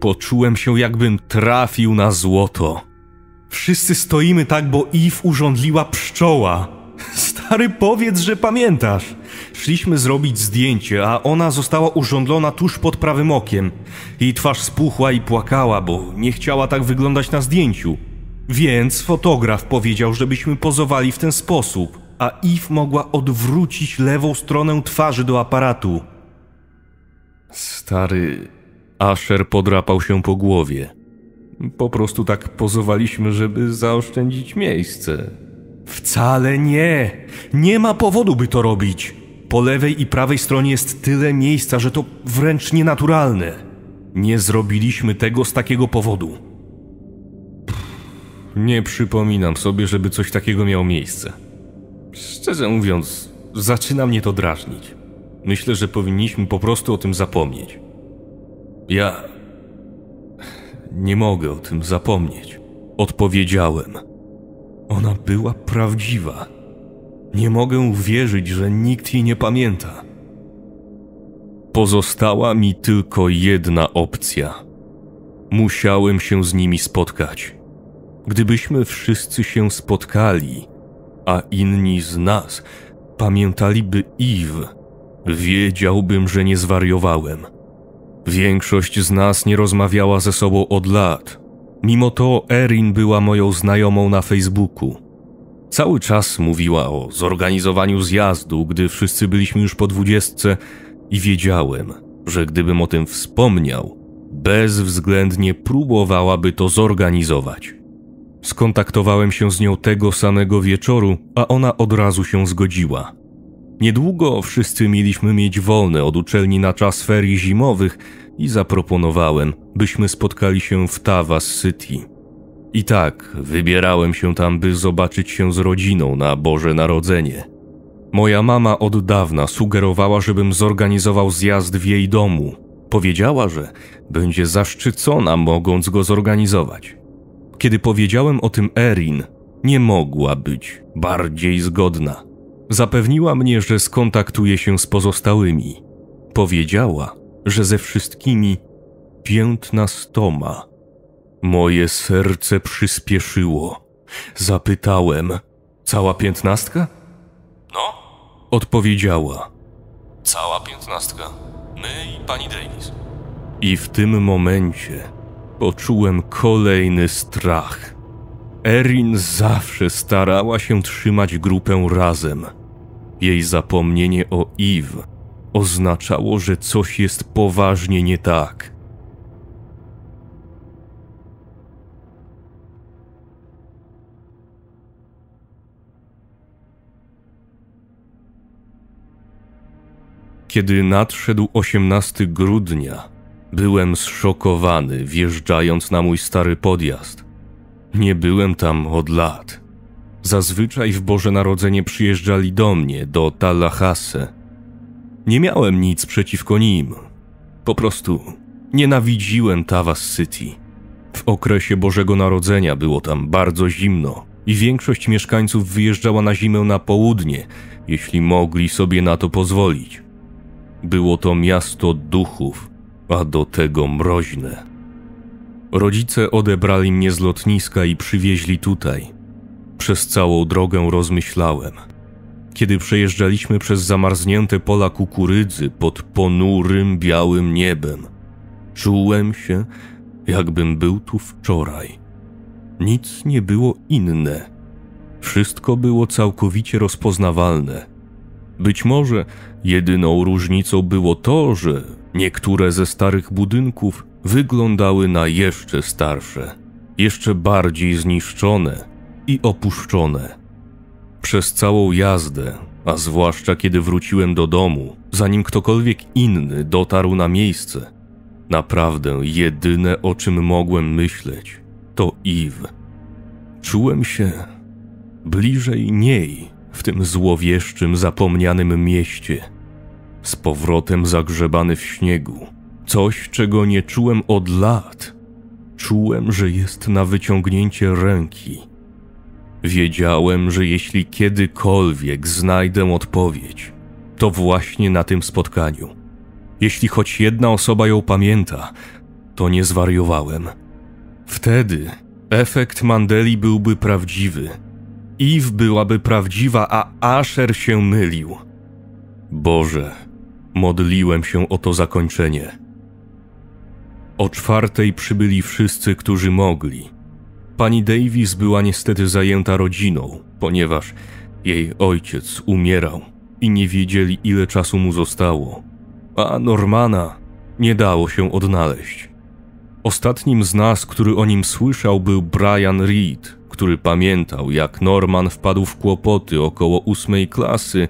Poczułem się, jakbym trafił na złoto. Wszyscy stoimy tak, bo Eve urządliła pszczoła. Stary, powiedz, że pamiętasz. Szliśmy zrobić zdjęcie, a ona została urządlona tuż pod prawym okiem. Jej twarz spuchła i płakała, bo nie chciała tak wyglądać na zdjęciu. Więc fotograf powiedział, żebyśmy pozowali w ten sposób, a Eve mogła odwrócić lewą stronę twarzy do aparatu. Stary. Asher podrapał się po głowie. Po prostu tak pozowaliśmy, żeby zaoszczędzić miejsce. Wcale nie. Nie ma powodu, by to robić. Po lewej i prawej stronie jest tyle miejsca, że to wręcz nienaturalne. Nie zrobiliśmy tego z takiego powodu. Nie przypominam sobie, żeby coś takiego miało miejsce. Szczerze mówiąc, zaczyna mnie to drażnić. Myślę, że powinniśmy po prostu o tym zapomnieć. Ja. Nie mogę o tym zapomnieć. Odpowiedziałem. Ona była prawdziwa. Nie mogę uwierzyć, że nikt jej nie pamięta. Pozostała mi tylko jedna opcja. Musiałem się z nimi spotkać. Gdybyśmy wszyscy się spotkali, a inni z nas pamiętaliby Eve, wiedziałbym, że nie zwariowałem. Większość z nas nie rozmawiała ze sobą od lat. Mimo to Erin była moją znajomą na Facebooku. Cały czas mówiła o zorganizowaniu zjazdu, gdy wszyscy byliśmy już po dwudziestce i wiedziałem, że gdybym o tym wspomniał, bezwzględnie próbowałaby to zorganizować. Skontaktowałem się z nią tego samego wieczoru, a ona od razu się zgodziła. Niedługo wszyscy mieliśmy mieć wolne od uczelni na czas ferii zimowych i zaproponowałem, byśmy spotkali się w Tawas City. I tak wybierałem się tam, by zobaczyć się z rodziną na Boże Narodzenie. Moja mama od dawna sugerowała, żebym zorganizował zjazd w jej domu. Powiedziała, że będzie zaszczycona, mogąc go zorganizować. Kiedy powiedziałem o tym Erin, nie mogła być bardziej zgodna. Zapewniła mnie, że skontaktuje się z pozostałymi. Powiedziała, że ze wszystkimi piętnastoma. Moje serce przyspieszyło. Zapytałem: Cała piętnastka? No, Odpowiedziała. cała piętnastka. My i pani Davis. I w tym momencie poczułem kolejny strach. Erin zawsze starała się trzymać grupę razem. Jej zapomnienie o Eve oznaczało, że coś jest poważnie nie tak. Kiedy nadszedł 18 grudnia, byłem zszokowany, wjeżdżając na mój stary podjazd. Nie byłem tam od lat. Zazwyczaj w Boże Narodzenie przyjeżdżali do mnie, do Tallahassee. Nie miałem nic przeciwko nim. Po prostu nienawidziłem Tawas City. W okresie Bożego Narodzenia było tam bardzo zimno i większość mieszkańców wyjeżdżała na zimę na południe, jeśli mogli sobie na to pozwolić. Było to miasto duchów, a do tego mroźne. Rodzice odebrali mnie z lotniska i przywieźli tutaj. Przez całą drogę rozmyślałem. Kiedy przejeżdżaliśmy przez zamarznięte pola kukurydzy pod ponurym, białym niebem, czułem się, jakbym był tu wczoraj. Nic nie było inne. Wszystko było całkowicie rozpoznawalne. Być może jedyną różnicą było to, że niektóre ze starych budynków wyglądały na jeszcze starsze, jeszcze bardziej zniszczone i opuszczone. Przez całą jazdę, a zwłaszcza kiedy wróciłem do domu, zanim ktokolwiek inny dotarł na miejsce, naprawdę jedyne o czym mogłem myśleć to Eve. Czułem się bliżej niej w tym złowieszczym, zapomnianym mieście, z powrotem zagrzebany w śniegu. Coś, czego nie czułem od lat. Czułem, że jest na wyciągnięcie ręki. Wiedziałem, że jeśli kiedykolwiek znajdę odpowiedź, to właśnie na tym spotkaniu. Jeśli choć jedna osoba ją pamięta, to nie zwariowałem. Wtedy efekt Mandeli byłby prawdziwy. Eve byłaby prawdziwa, a Asher się mylił. Boże, modliłem się o to zakończenie. O czwartej przybyli wszyscy, którzy mogli. Pani Davis była niestety zajęta rodziną, ponieważ jej ojciec umierał i nie wiedzieli, ile czasu mu zostało. A Normana nie dało się odnaleźć. Ostatnim z nas, który o nim słyszał, był Brian Reed, który pamiętał, jak Norman wpadł w kłopoty około ósmej klasy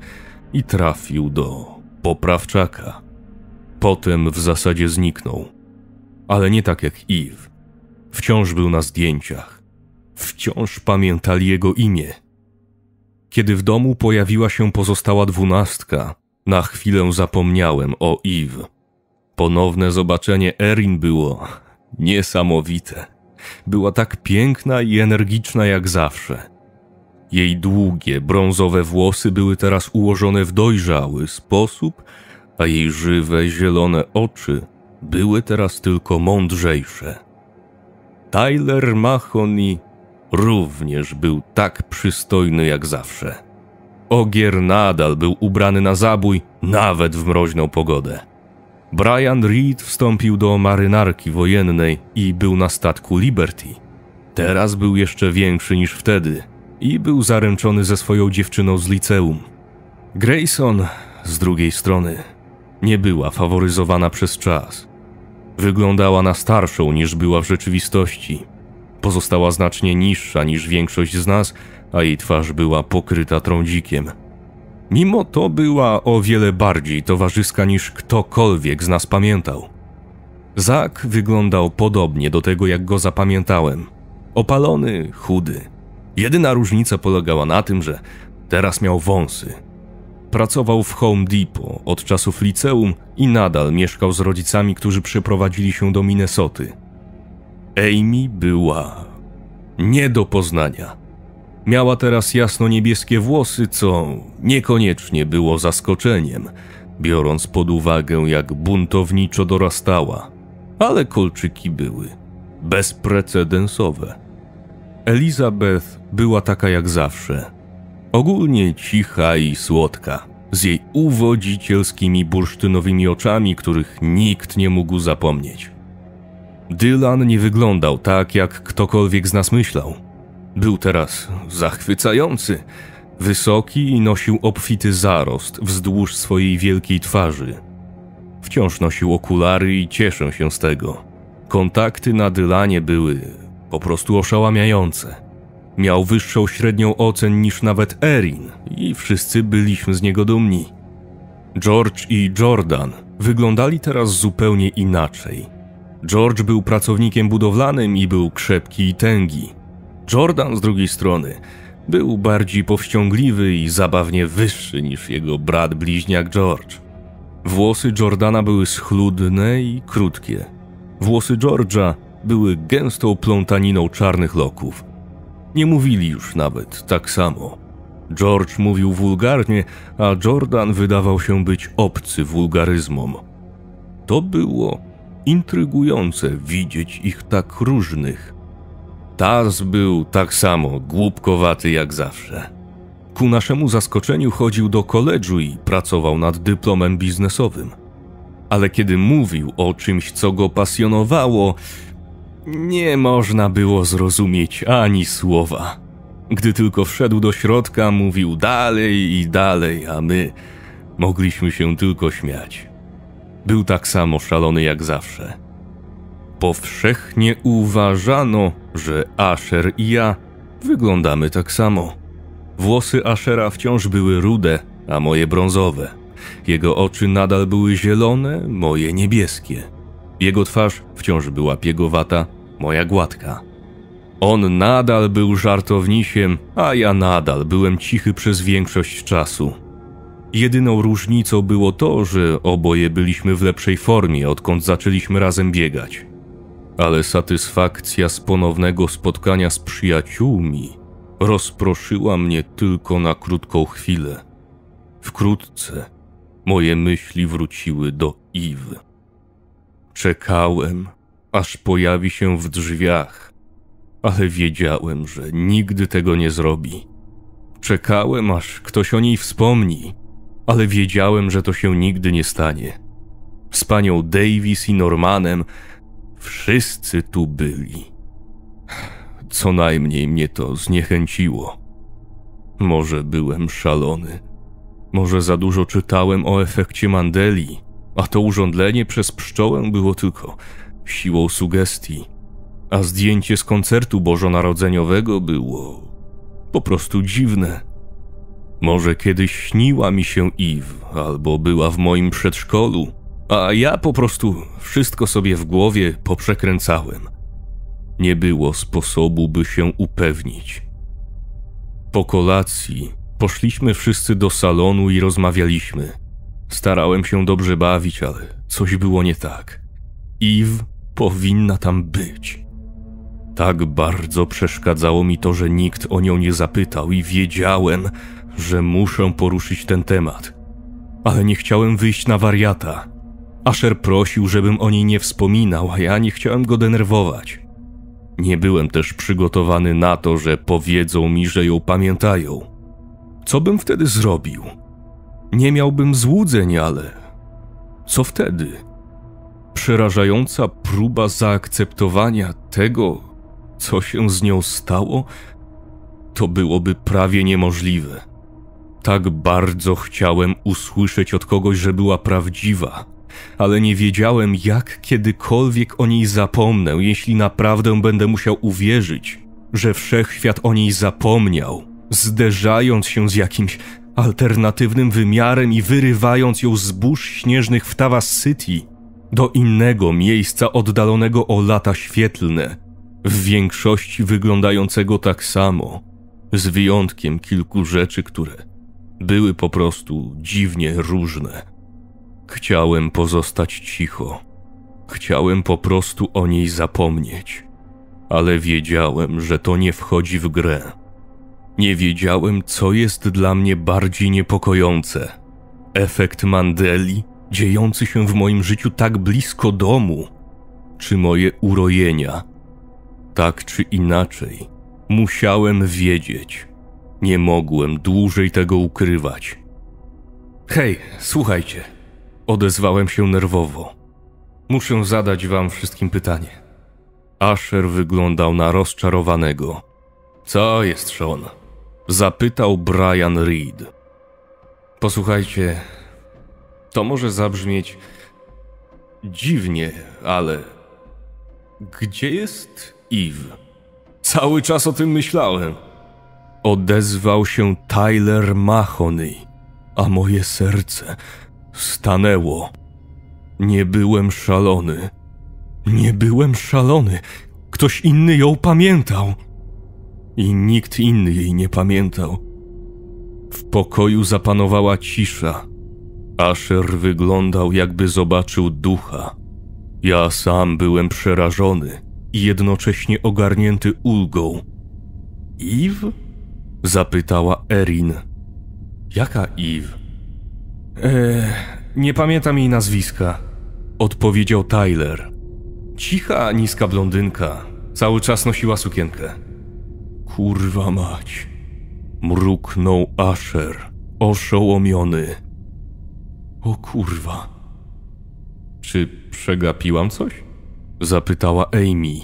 i trafił do poprawczaka. Potem w zasadzie zniknął. Ale nie tak jak Eve. Wciąż był na zdjęciach. Wciąż pamiętali jego imię. Kiedy w domu pojawiła się pozostała dwunastka, na chwilę zapomniałem o Eve. Ponowne zobaczenie Erin było niesamowite. Była tak piękna i energiczna jak zawsze. Jej długie, brązowe włosy były teraz ułożone w dojrzały sposób, a jej żywe, zielone oczy były teraz tylko mądrzejsze. Tyler Mahoney również był tak przystojny jak zawsze. Ogier nadal był ubrany na zabój, nawet w mroźną pogodę. Brian Reed wstąpił do marynarki wojennej i był na statku Liberty. Teraz był jeszcze większy niż wtedy i był zaręczony ze swoją dziewczyną z liceum. Grayson, z drugiej strony, nie była faworyzowana przez czas. Wyglądała na starszą niż była w rzeczywistości. Pozostała znacznie niższa niż większość z nas, a jej twarz była pokryta trądzikiem. Mimo to była o wiele bardziej towarzyska niż ktokolwiek z nas pamiętał. Zak wyglądał podobnie do tego, jak go zapamiętałem. Opalony, chudy. Jedyna różnica polegała na tym, że teraz miał wąsy. Pracował w Home Depot od czasów liceum i nadal mieszkał z rodzicami, którzy przeprowadzili się do Minnesoty. Amy była nie do poznania. Miała teraz jasno-niebieskie włosy, co niekoniecznie było zaskoczeniem, biorąc pod uwagę, jak buntowniczo dorastała, ale kolczyki były bezprecedensowe. Elizabeth była taka jak zawsze. Ogólnie cicha i słodka, z jej uwodzicielskimi bursztynowymi oczami, których nikt nie mógł zapomnieć. Dylan nie wyglądał tak, jak ktokolwiek z nas myślał. Był teraz zachwycający, wysoki i nosił obfity zarost wzdłuż swojej wielkiej twarzy. Wciąż nosił okulary i cieszę się z tego. Kontakty na Dylanie były po prostu oszałamiające. Miał wyższą średnią ocen niż nawet Erin i wszyscy byliśmy z niego dumni. George i Jordan wyglądali teraz zupełnie inaczej. George był pracownikiem budowlanym i był krzepki i tęgi. Jordan z drugiej strony był bardziej powściągliwy i zabawnie wyższy niż jego brat bliźniak George. Włosy Jordana były schludne i krótkie. Włosy George'a były gęstą plątaniną czarnych loków. Nie mówili już nawet tak samo. George mówił wulgarnie, a Jordan wydawał się być obcy wulgaryzmom. To było intrygujące widzieć ich tak różnych. Taz był tak samo głupkowaty jak zawsze. Ku naszemu zaskoczeniu chodził do koledżu i pracował nad dyplomem biznesowym. Ale kiedy mówił o czymś, co go pasjonowało, nie można było zrozumieć ani słowa. Gdy tylko wszedł do środka, mówił dalej i dalej, a my mogliśmy się tylko śmiać. Był tak samo szalony jak zawsze. Powszechnie uważano, że Asher i ja wyglądamy tak samo. Włosy Ashera wciąż były rude, a moje brązowe. Jego oczy nadal były zielone, moje niebieskie. Jego twarz wciąż była piegowata, moja gładka. On nadal był żartownisiem, a ja nadal byłem cichy przez większość czasu. Jedyną różnicą było to, że oboje byliśmy w lepszej formie, odkąd zaczęliśmy razem biegać. Ale satysfakcja z ponownego spotkania z przyjaciółmi rozproszyła mnie tylko na krótką chwilę. Wkrótce moje myśli wróciły do Iwy. Czekałem, aż pojawi się w drzwiach, ale wiedziałem, że nigdy tego nie zrobi. Czekałem, aż ktoś o niej wspomni, ale wiedziałem, że to się nigdy nie stanie. Z panią Davis i Normanem wszyscy tu byli. Co najmniej mnie to zniechęciło. Może byłem szalony. Może za dużo czytałem o efekcie Mandeli, a to urządlenie przez pszczołę było tylko siłą sugestii, a zdjęcie z koncertu bożonarodzeniowego było po prostu dziwne. Może kiedyś śniła mi się Eve, albo była w moim przedszkolu, a ja po prostu wszystko sobie w głowie poprzekręcałem. Nie było sposobu, by się upewnić. Po kolacji poszliśmy wszyscy do salonu i rozmawialiśmy. Starałem się dobrze bawić, ale coś było nie tak. Eve powinna tam być. Tak bardzo przeszkadzało mi to, że nikt o nią nie zapytał i wiedziałem, że muszę poruszyć ten temat. Ale nie chciałem wyjść na wariata. Asher prosił, żebym o niej nie wspominał, a ja nie chciałem go denerwować. Nie byłem też przygotowany na to, że powiedzą mi, że ją pamiętają. Co bym wtedy zrobił? Nie miałbym złudzeń, ale co wtedy? Przerażająca próba zaakceptowania tego, co się z nią stało, to byłoby prawie niemożliwe. Tak bardzo chciałem usłyszeć od kogoś, że była prawdziwa, ale nie wiedziałem, jak kiedykolwiek o niej zapomnę, jeśli naprawdę będę musiał uwierzyć, że wszechświat o niej zapomniał, zderzając się z jakimś alternatywnym wymiarem i wyrywając ją z burz śnieżnych w Tawas City do innego miejsca oddalonego o lata świetlne, w większości wyglądającego tak samo, z wyjątkiem kilku rzeczy, które były po prostu dziwnie różne. Chciałem pozostać cicho. Chciałem po prostu o niej zapomnieć, ale wiedziałem, że to nie wchodzi w grę. Nie wiedziałem, co jest dla mnie bardziej niepokojące. Efekt Mandeli, dziejący się w moim życiu tak blisko domu, czy moje urojenia. Tak czy inaczej, musiałem wiedzieć. Nie mogłem dłużej tego ukrywać. Hej, słuchajcie. Odezwałem się nerwowo. Muszę zadać wam wszystkim pytanie. Asher wyglądał na rozczarowanego. Co jest, Sean? Zapytał Brian Reed. Posłuchajcie, to może zabrzmieć dziwnie, ale gdzie jest Eve? Cały czas o tym myślałem. Odezwał się Tyler Mahoney, a moje serce stanęło. Nie byłem szalony. Nie byłem szalony. Ktoś inny ją pamiętał. I nikt inny jej nie pamiętał. W pokoju zapanowała cisza. Asher wyglądał, jakby zobaczył ducha. Ja sam byłem przerażony i jednocześnie ogarnięty ulgą. Eve? Zapytała Erin. Jaka Eve? Eee, nie pamiętam jej nazwiska, odpowiedział Tyler. Cicha, niska blondynka. Cały czas nosiła sukienkę. Kurwa mać. Mruknął Asher, oszołomiony. O kurwa. Czy przegapiłam coś? Zapytała Amy.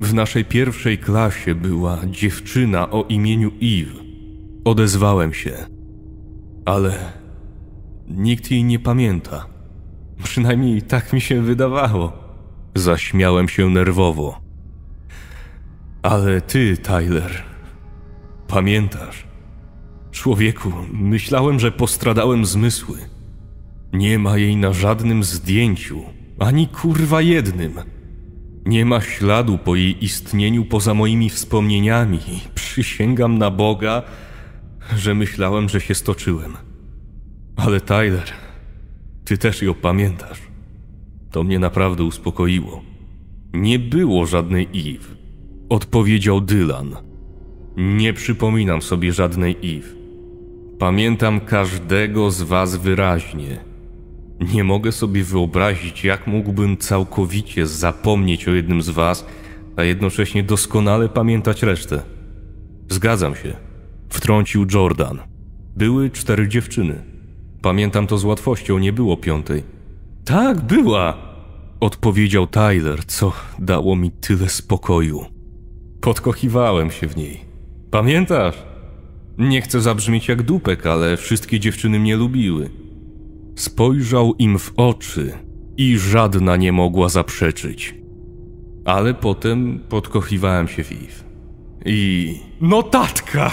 W naszej pierwszej klasie była dziewczyna o imieniu Eve. Odezwałem się. Ale Nikt jej nie pamięta. Przynajmniej tak mi się wydawało. Zaśmiałem się nerwowo. Ale ty, Tyler, pamiętasz? Człowieku, myślałem, że postradałem zmysły. Nie ma jej na żadnym zdjęciu, ani kurwa jednym. Nie ma śladu po jej istnieniu poza moimi wspomnieniami. Przysięgam na Boga, że myślałem, że się stoczyłem. Ale Tyler, ty też ją pamiętasz. To mnie naprawdę uspokoiło. Nie było żadnej Eve. Odpowiedział Dylan. Nie przypominam sobie żadnej Eve. Pamiętam każdego z was wyraźnie. Nie mogę sobie wyobrazić, jak mógłbym całkowicie zapomnieć o jednym z was, a jednocześnie doskonale pamiętać resztę. Zgadzam się. Wtrącił Jordan. Były cztery dziewczyny. Pamiętam to z łatwością, nie było piątej. Tak, była, odpowiedział Tyler, co dało mi tyle spokoju. Podkochiwałem się w niej. Pamiętasz? Nie chcę zabrzmieć jak dupek, ale wszystkie dziewczyny mnie lubiły. Spojrzał im w oczy i żadna nie mogła zaprzeczyć. Ale potem podkochiwałem się w Eve. I... Notatka!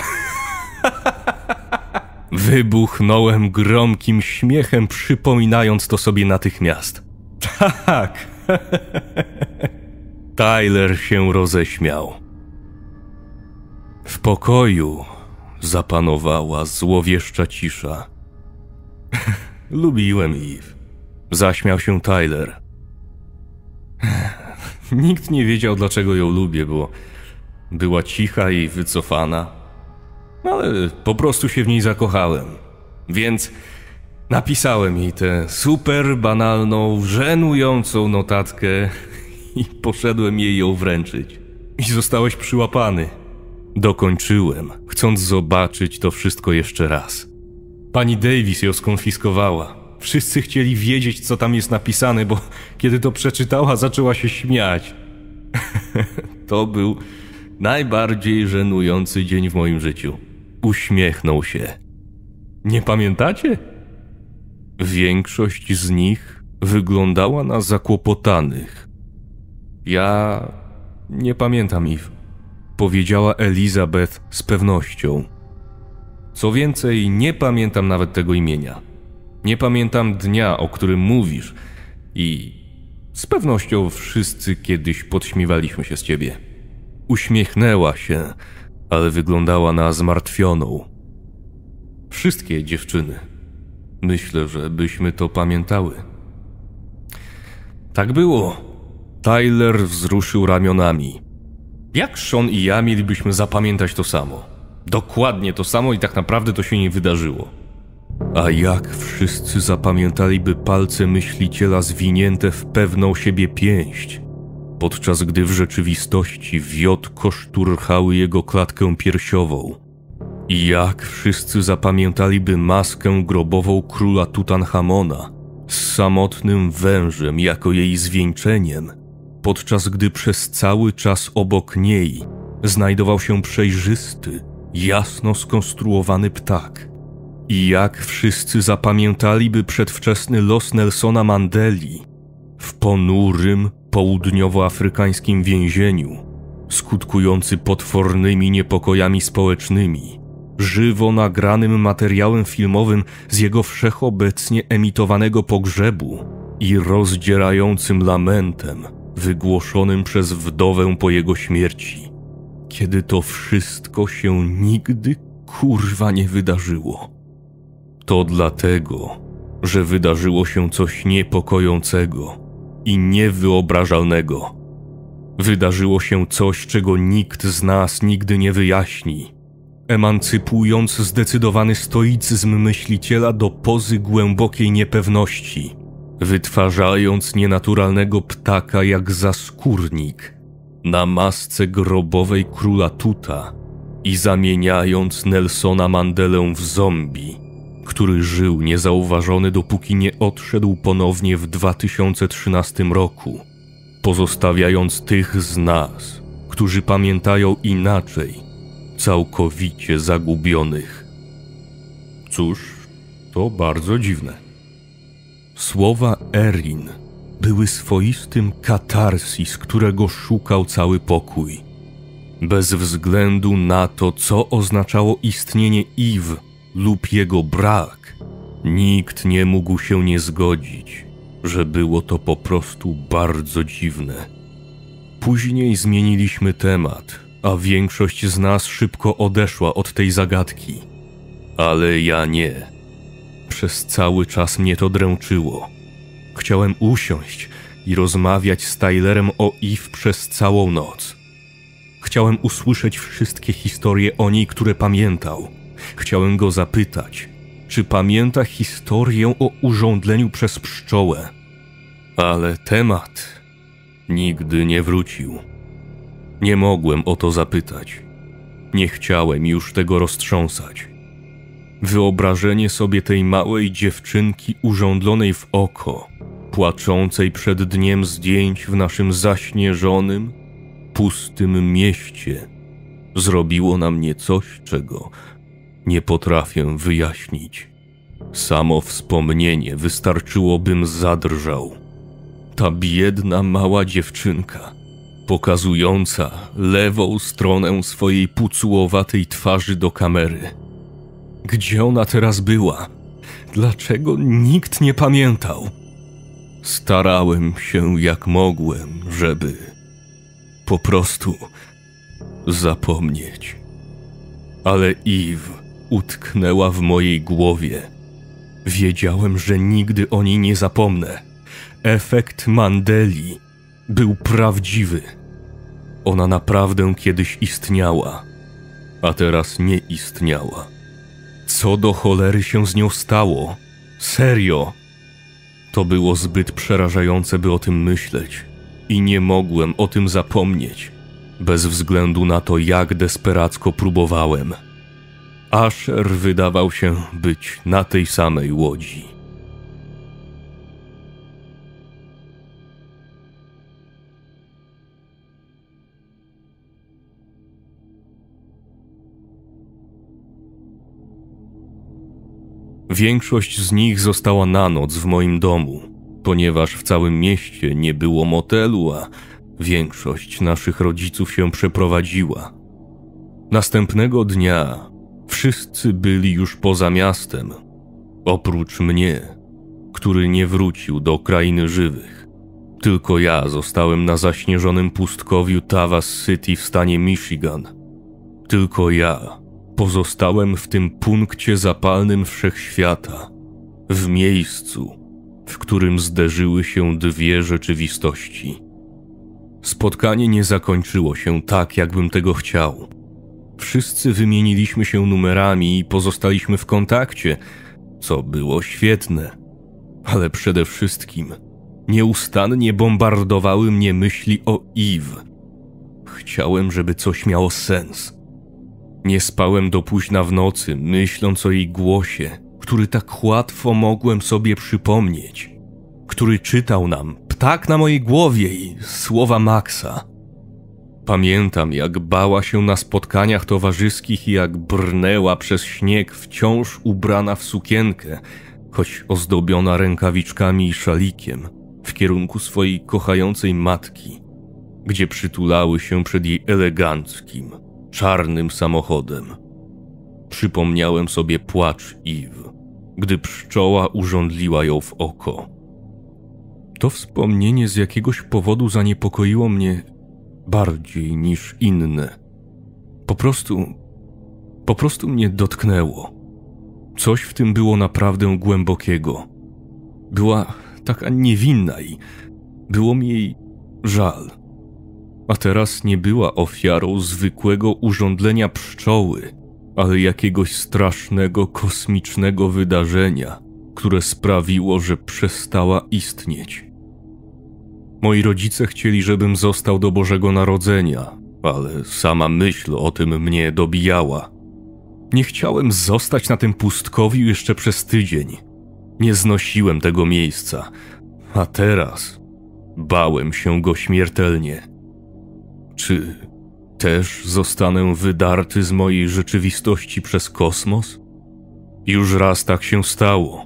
Wybuchnąłem gromkim śmiechem, przypominając to sobie natychmiast. Tak. Tyler się roześmiał. W pokoju zapanowała złowieszcza cisza. Lubiłem Eve. Zaśmiał się Tyler. Nikt nie wiedział, dlaczego ją lubię, bo była cicha i wycofana. Ale po prostu się w niej zakochałem. Więc napisałem jej tę super banalną, żenującą notatkę i poszedłem jej ją wręczyć. I zostałeś przyłapany. Dokończyłem, chcąc zobaczyć to wszystko jeszcze raz. Pani Davis ją skonfiskowała. Wszyscy chcieli wiedzieć, co tam jest napisane, bo kiedy to przeczytała, zaczęła się śmiać. to był najbardziej żenujący dzień w moim życiu. Uśmiechnął się. Nie pamiętacie? Większość z nich wyglądała na zakłopotanych. Ja nie pamiętam ich, powiedziała Elizabeth z pewnością. Co więcej, nie pamiętam nawet tego imienia. Nie pamiętam dnia, o którym mówisz i z pewnością wszyscy kiedyś podśmiewaliśmy się z ciebie. Uśmiechnęła się, ale wyglądała na zmartwioną. Wszystkie dziewczyny. Myślę, że byśmy to pamiętały. Tak było. Tyler wzruszył ramionami. Jak Sean i ja mielibyśmy zapamiętać to samo? Dokładnie to samo i tak naprawdę to się nie wydarzyło. A jak wszyscy zapamiętaliby palce myśliciela zwinięte w pewną siebie pięść, podczas gdy w rzeczywistości wiot koszturchały jego klatkę piersiową. I jak wszyscy zapamiętaliby maskę grobową króla Tutanchamona z samotnym wężem jako jej zwieńczeniem, podczas gdy przez cały czas obok niej znajdował się przejrzysty, jasno skonstruowany ptak. I jak wszyscy zapamiętaliby przedwczesny los Nelsona Mandeli w ponurym, południowoafrykańskim więzieniu, skutkujący potwornymi niepokojami społecznymi, żywo nagranym materiałem filmowym z jego wszechobecnie emitowanego pogrzebu i rozdzierającym lamentem wygłoszonym przez wdowę po jego śmierci, kiedy to wszystko się nigdy kurwa nie wydarzyło. To dlatego, że wydarzyło się coś niepokojącego i niewyobrażalnego. Wydarzyło się coś, czego nikt z nas nigdy nie wyjaśni, emancypując zdecydowany stoicyzm myśliciela do pozy głębokiej niepewności, wytwarzając nienaturalnego ptaka jak zaskórnik na masce grobowej króla Tuta i zamieniając Nelsona Mandelę w zombie który żył niezauważony, dopóki nie odszedł ponownie w 2013 roku, pozostawiając tych z nas, którzy pamiętają inaczej, całkowicie zagubionych. Cóż, to bardzo dziwne. Słowa Erin były swoistym katarsis, którego szukał cały pokój. Bez względu na to, co oznaczało istnienie Eve lub jego brak, nikt nie mógł się nie zgodzić, że było to po prostu bardzo dziwne. Później zmieniliśmy temat, a większość z nas szybko odeszła od tej zagadki. Ale ja nie. Przez cały czas mnie to dręczyło. Chciałem usiąść i rozmawiać z Tylerem o Eve przez całą noc. Chciałem usłyszeć wszystkie historie o niej, które pamiętał Chciałem go zapytać, czy pamięta historię o urządleniu przez pszczołę. Ale temat nigdy nie wrócił. Nie mogłem o to zapytać. Nie chciałem już tego roztrząsać. Wyobrażenie sobie tej małej dziewczynki urządlonej w oko, płaczącej przed dniem zdjęć w naszym zaśnieżonym, pustym mieście, zrobiło na mnie coś, czego nie potrafię wyjaśnić. Samo wspomnienie wystarczyłobym zadrżał. Ta biedna mała dziewczynka, pokazująca lewą stronę swojej pucułowatej twarzy do kamery. Gdzie ona teraz była? Dlaczego nikt nie pamiętał? Starałem się jak mogłem, żeby po prostu zapomnieć. Ale Eve utknęła w mojej głowie. Wiedziałem, że nigdy o niej nie zapomnę. Efekt Mandeli był prawdziwy. Ona naprawdę kiedyś istniała, a teraz nie istniała. Co do cholery się z nią stało? Serio? To było zbyt przerażające, by o tym myśleć, i nie mogłem o tym zapomnieć, bez względu na to, jak desperacko próbowałem. Asher wydawał się być na tej samej łodzi. Większość z nich została na noc w moim domu, ponieważ w całym mieście nie było motelu, a większość naszych rodziców się przeprowadziła. Następnego dnia wszyscy byli już poza miastem, oprócz mnie, który nie wrócił do krainy żywych. Tylko ja zostałem na zaśnieżonym pustkowiu Tawas City w stanie Michigan. Tylko ja Pozostałem w tym punkcie zapalnym wszechświata, w miejscu, w którym zderzyły się dwie rzeczywistości. Spotkanie nie zakończyło się tak, jakbym tego chciał. Wszyscy wymieniliśmy się numerami i pozostaliśmy w kontakcie, co było świetne. Ale przede wszystkim nieustannie bombardowały mnie myśli o Eve. Chciałem, żeby coś miało sens nie spałem do późna w nocy, myśląc o jej głosie, który tak łatwo mogłem sobie przypomnieć, który czytał nam ptak na mojej głowie i słowa Maxa. Pamiętam, jak bała się na spotkaniach towarzyskich i jak brnęła przez śnieg wciąż ubrana w sukienkę, choć ozdobiona rękawiczkami i szalikiem, w kierunku swojej kochającej matki, gdzie przytulały się przed jej eleganckim, czarnym samochodem. Przypomniałem sobie płacz Eve, gdy pszczoła urządliła ją w oko. To wspomnienie z jakiegoś powodu zaniepokoiło mnie bardziej niż inne. Po prostu, po prostu mnie dotknęło. Coś w tym było naprawdę głębokiego. Była taka niewinna i było mi jej żal a teraz nie była ofiarą zwykłego urządlenia pszczoły, ale jakiegoś strasznego kosmicznego wydarzenia, które sprawiło, że przestała istnieć. Moi rodzice chcieli, żebym został do Bożego Narodzenia, ale sama myśl o tym mnie dobijała. Nie chciałem zostać na tym pustkowiu jeszcze przez tydzień. Nie znosiłem tego miejsca, a teraz bałem się go śmiertelnie. Czy też zostanę wydarty z mojej rzeczywistości przez kosmos? Już raz tak się stało.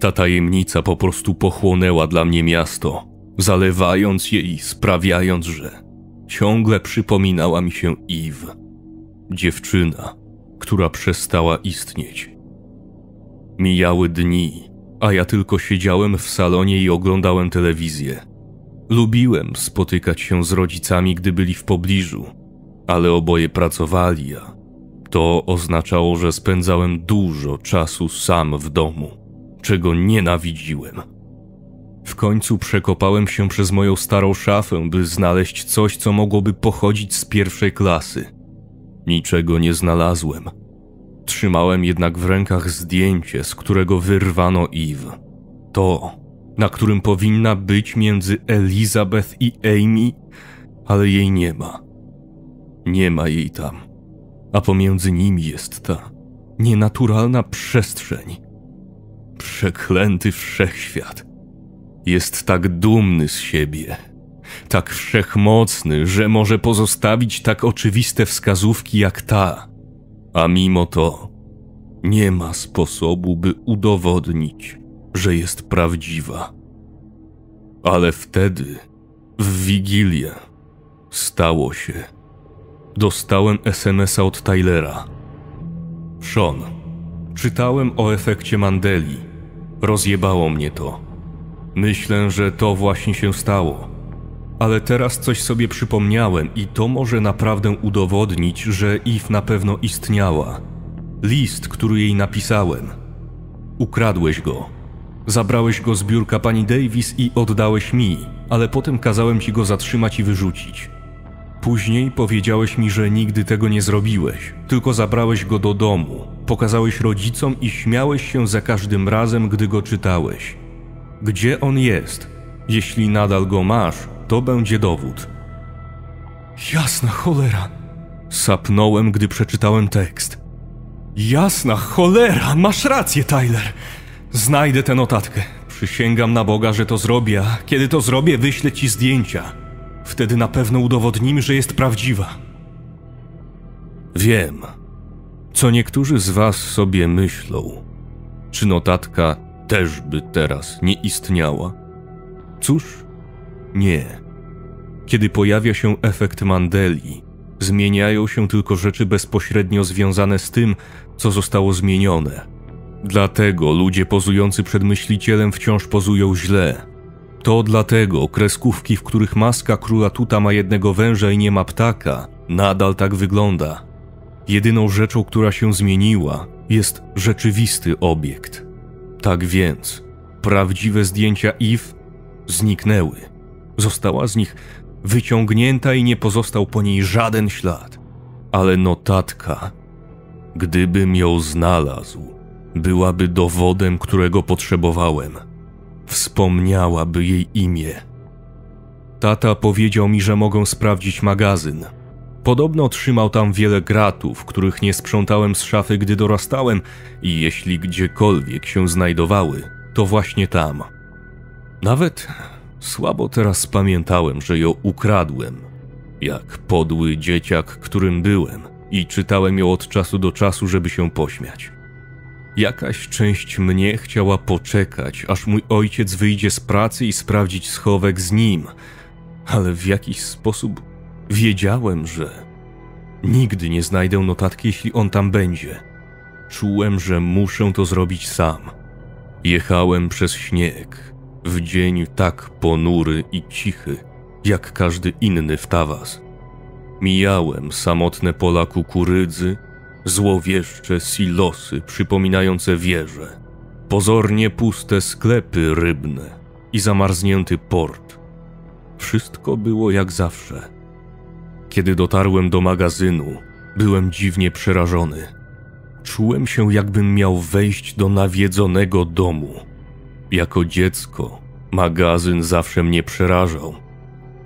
Ta tajemnica po prostu pochłonęła dla mnie miasto, zalewając je i sprawiając, że ciągle przypominała mi się Eve, dziewczyna, która przestała istnieć. Mijały dni, a ja tylko siedziałem w salonie i oglądałem telewizję. Lubiłem spotykać się z rodzicami, gdy byli w pobliżu, ale oboje pracowali, a to oznaczało, że spędzałem dużo czasu sam w domu, czego nienawidziłem. W końcu przekopałem się przez moją starą szafę, by znaleźć coś, co mogłoby pochodzić z pierwszej klasy. Niczego nie znalazłem. Trzymałem jednak w rękach zdjęcie, z którego wyrwano Eve. To na którym powinna być między Elizabeth i Amy, ale jej nie ma. Nie ma jej tam, a pomiędzy nimi jest ta nienaturalna przestrzeń. Przeklęty wszechświat. Jest tak dumny z siebie, tak wszechmocny, że może pozostawić tak oczywiste wskazówki jak ta, a mimo to nie ma sposobu, by udowodnić, że jest prawdziwa. Ale wtedy, w Wigilię, stało się. Dostałem SMS-a od Tylera. Sean, Czytałem o efekcie Mandeli. Rozjebało mnie to. Myślę, że to właśnie się stało. Ale teraz coś sobie przypomniałem i to może naprawdę udowodnić, że Eve na pewno istniała. List, który jej napisałem. Ukradłeś go. Zabrałeś go z biurka pani Davis i oddałeś mi, ale potem kazałem ci go zatrzymać i wyrzucić. Później powiedziałeś mi, że nigdy tego nie zrobiłeś, tylko zabrałeś go do domu, pokazałeś rodzicom i śmiałeś się za każdym razem, gdy go czytałeś. Gdzie on jest? Jeśli nadal go masz, to będzie dowód. Jasna cholera. Sapnąłem, gdy przeczytałem tekst. Jasna cholera, masz rację, Tyler. Znajdę tę notatkę. Przysięgam na Boga, że to zrobię, a kiedy to zrobię, wyślę ci zdjęcia. Wtedy na pewno udowodnimy, że jest prawdziwa. Wiem, co niektórzy z was sobie myślą. Czy notatka też by teraz nie istniała? Cóż, nie. Kiedy pojawia się efekt Mandeli, zmieniają się tylko rzeczy bezpośrednio związane z tym, co zostało zmienione. Dlatego ludzie pozujący przed myślicielem wciąż pozują źle. To dlatego kreskówki, w których maska króla Tuta ma jednego węża i nie ma ptaka, nadal tak wygląda. Jedyną rzeczą, która się zmieniła, jest rzeczywisty obiekt. Tak więc, prawdziwe zdjęcia Eve zniknęły. Została z nich wyciągnięta i nie pozostał po niej żaden ślad. Ale notatka, gdybym ją znalazł, byłaby dowodem, którego potrzebowałem. Wspomniałaby jej imię. Tata powiedział mi, że mogę sprawdzić magazyn. Podobno trzymał tam wiele gratów, których nie sprzątałem z szafy, gdy dorastałem, i jeśli gdziekolwiek się znajdowały, to właśnie tam. Nawet słabo teraz pamiętałem, że ją ukradłem, jak podły dzieciak, którym byłem, i czytałem ją od czasu do czasu, żeby się pośmiać. Jakaś część mnie chciała poczekać, aż mój ojciec wyjdzie z pracy i sprawdzić schowek z nim, ale w jakiś sposób wiedziałem, że nigdy nie znajdę notatki, jeśli on tam będzie. Czułem, że muszę to zrobić sam. Jechałem przez śnieg, w dzień tak ponury i cichy, jak każdy inny w Tawas. Mijałem samotne pola kukurydzy, złowieszcze silosy przypominające wieże, pozornie puste sklepy rybne i zamarznięty port. Wszystko było jak zawsze. Kiedy dotarłem do magazynu, byłem dziwnie przerażony. Czułem się, jakbym miał wejść do nawiedzonego domu. Jako dziecko, magazyn zawsze mnie przerażał.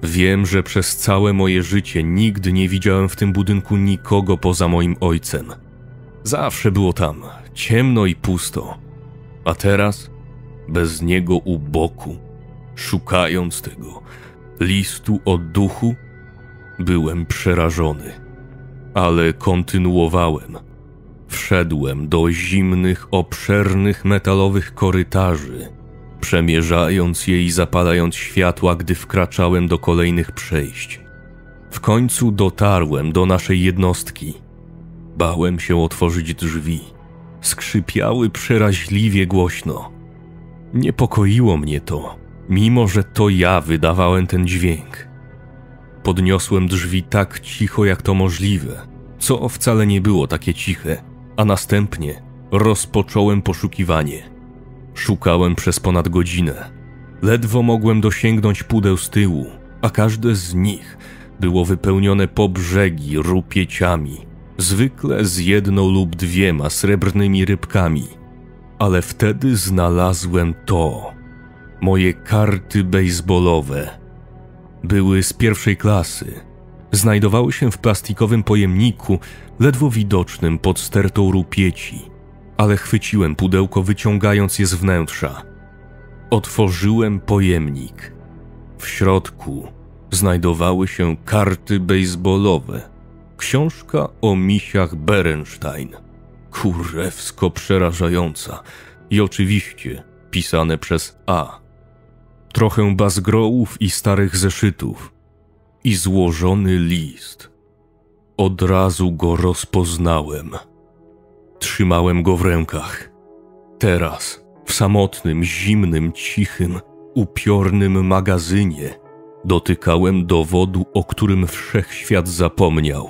Wiem, że przez całe moje życie nigdy nie widziałem w tym budynku nikogo poza moim ojcem. Zawsze było tam ciemno i pusto. A teraz, bez niego u boku, szukając tego listu o duchu, byłem przerażony. Ale kontynuowałem. Wszedłem do zimnych, obszernych metalowych korytarzy przemierzając je i zapalając światła, gdy wkraczałem do kolejnych przejść. W końcu dotarłem do naszej jednostki. Bałem się otworzyć drzwi. Skrzypiały przeraźliwie głośno. Niepokoiło mnie to, mimo że to ja wydawałem ten dźwięk. Podniosłem drzwi tak cicho, jak to możliwe, co wcale nie było takie ciche, a następnie rozpocząłem poszukiwanie. Szukałem przez ponad godzinę. Ledwo mogłem dosięgnąć pudeł z tyłu, a każde z nich było wypełnione po brzegi rupieciami, zwykle z jedną lub dwiema srebrnymi rybkami. Ale wtedy znalazłem to. Moje karty baseballowe. Były z pierwszej klasy. Znajdowały się w plastikowym pojemniku, ledwo widocznym pod stertą rupieci ale chwyciłem pudełko, wyciągając je z wnętrza. Otworzyłem pojemnik. W środku znajdowały się karty baseballowe, książka o misiach Berenstein, kurewsko przerażająca i oczywiście pisane przez A. Trochę bazgrołów i starych zeszytów i złożony list. Od razu go rozpoznałem. Trzymałem go w rękach. Teraz, w samotnym, zimnym, cichym, upiornym magazynie, dotykałem dowodu, o którym wszechświat zapomniał.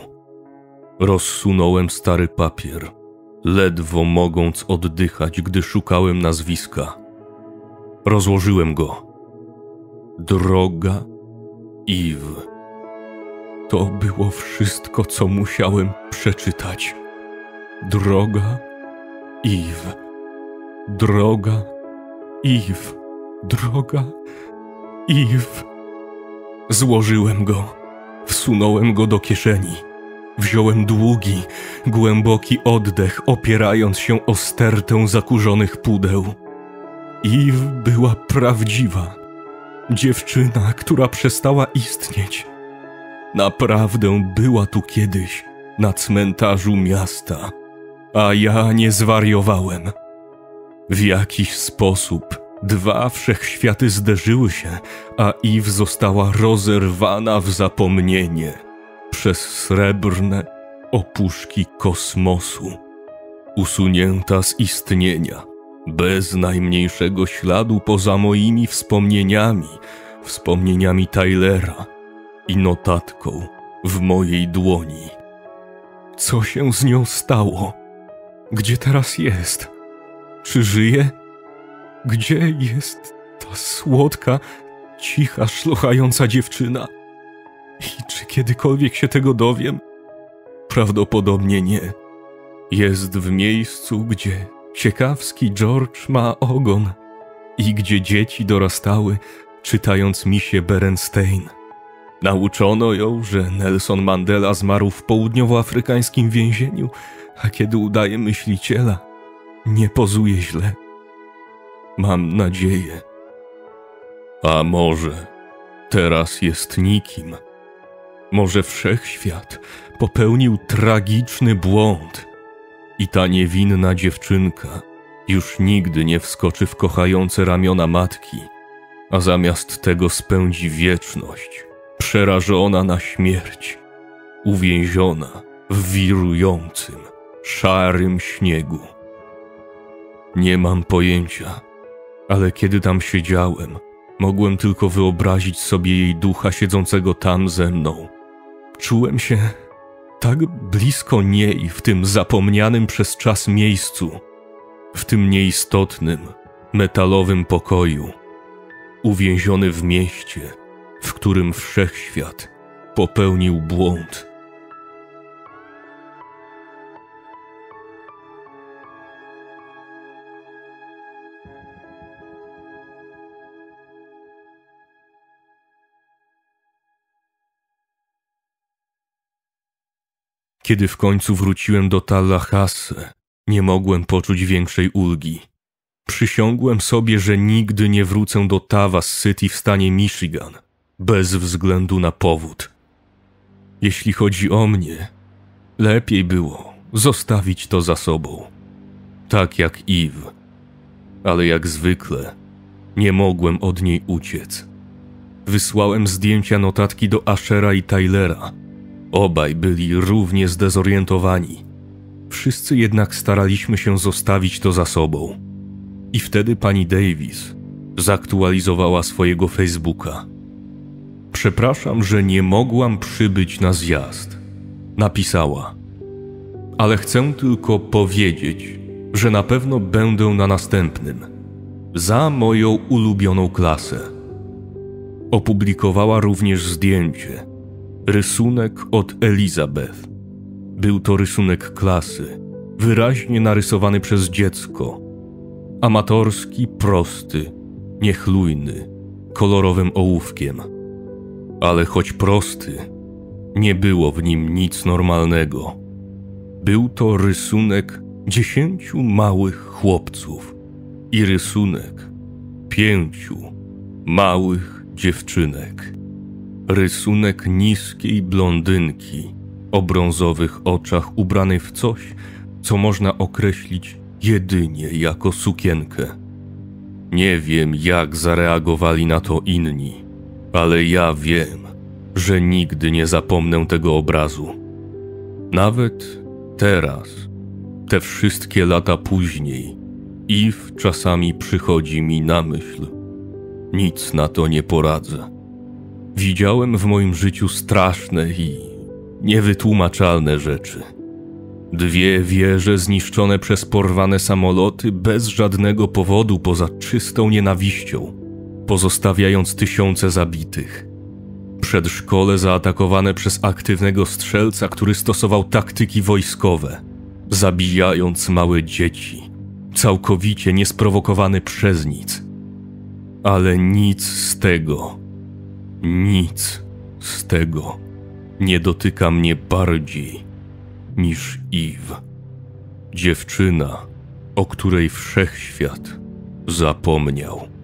Rozsunąłem stary papier, ledwo mogąc oddychać, gdy szukałem nazwiska. Rozłożyłem go. Droga Eve. To było wszystko, co musiałem przeczytać. Droga Eve. Droga Eve. Droga Eve. Złożyłem go. Wsunąłem go do kieszeni. Wziąłem długi, głęboki oddech, opierając się o stertę zakurzonych pudeł. Eve była prawdziwa. Dziewczyna, która przestała istnieć. Naprawdę była tu kiedyś, na cmentarzu miasta, a ja nie zwariowałem. W jakiś sposób dwa wszechświaty zderzyły się, a Eve została rozerwana w zapomnienie przez srebrne opuszki kosmosu, usunięta z istnienia, bez najmniejszego śladu poza moimi wspomnieniami, wspomnieniami Tylera i notatką w mojej dłoni. Co się z nią stało? Gdzie teraz jest? Czy żyje? Gdzie jest ta słodka, cicha, szlochająca dziewczyna? I czy kiedykolwiek się tego dowiem? Prawdopodobnie nie. Jest w miejscu, gdzie ciekawski George ma ogon i gdzie dzieci dorastały, czytając misie Berenstein. Nauczono ją, że Nelson Mandela zmarł w południowoafrykańskim więzieniu, a kiedy udaje myśliciela, nie pozuje źle. Mam nadzieję. A może teraz jest nikim. Może wszechświat popełnił tragiczny błąd i ta niewinna dziewczynka już nigdy nie wskoczy w kochające ramiona matki, a zamiast tego spędzi wieczność przerażona na śmierć, uwięziona w wirującym, szarym śniegu. Nie mam pojęcia, ale kiedy tam siedziałem, mogłem tylko wyobrazić sobie jej ducha siedzącego tam ze mną. Czułem się tak blisko niej w tym zapomnianym przez czas miejscu, w tym nieistotnym, metalowym pokoju, uwięziony w mieście w którym wszechświat popełnił błąd. Kiedy w końcu wróciłem do Tallahassee, nie mogłem poczuć większej ulgi. Przysiągłem sobie, że nigdy nie wrócę do Tawas City w stanie Michigan – bez względu na powód. Jeśli chodzi o mnie, lepiej było zostawić to za sobą. Tak jak Eve. Ale jak zwykle, nie mogłem od niej uciec. Wysłałem zdjęcia notatki do Ashera i Tylera. Obaj byli równie zdezorientowani. Wszyscy jednak staraliśmy się zostawić to za sobą. I wtedy pani Davis zaktualizowała swojego Facebooka. Przepraszam, że nie mogłam przybyć na zjazd. Napisała. Ale chcę tylko powiedzieć, że na pewno będę na następnym. Za moją ulubioną klasę. Opublikowała również zdjęcie. Rysunek od Elizabeth. Był to rysunek klasy, wyraźnie narysowany przez dziecko. Amatorski, prosty, niechlujny, kolorowym ołówkiem ale choć prosty, nie było w nim nic normalnego. Był to rysunek dziesięciu małych chłopców i rysunek pięciu małych dziewczynek. Rysunek niskiej blondynki o brązowych oczach ubranej w coś, co można określić jedynie jako sukienkę. Nie wiem, jak zareagowali na to inni ale ja wiem, że nigdy nie zapomnę tego obrazu. Nawet teraz, Te wszystkie lata później, Eve czasami przychodzi mi na myśl. Nic na to nie poradzę. Widziałem w moim życiu straszne i niewytłumaczalne rzeczy. Dwie wieże zniszczone przez porwane samoloty bez żadnego powodu poza czystą nienawiścią, pozostawiając tysiące zabitych. Przedszkole zaatakowane przez aktywnego strzelca, który stosował taktyki wojskowe, zabijając małe dzieci, całkowicie niesprowokowany przez nic. Ale nic z tego, nic z tego nie dotyka mnie bardziej niż Eve. Dziewczyna, o której wszechświat zapomniał.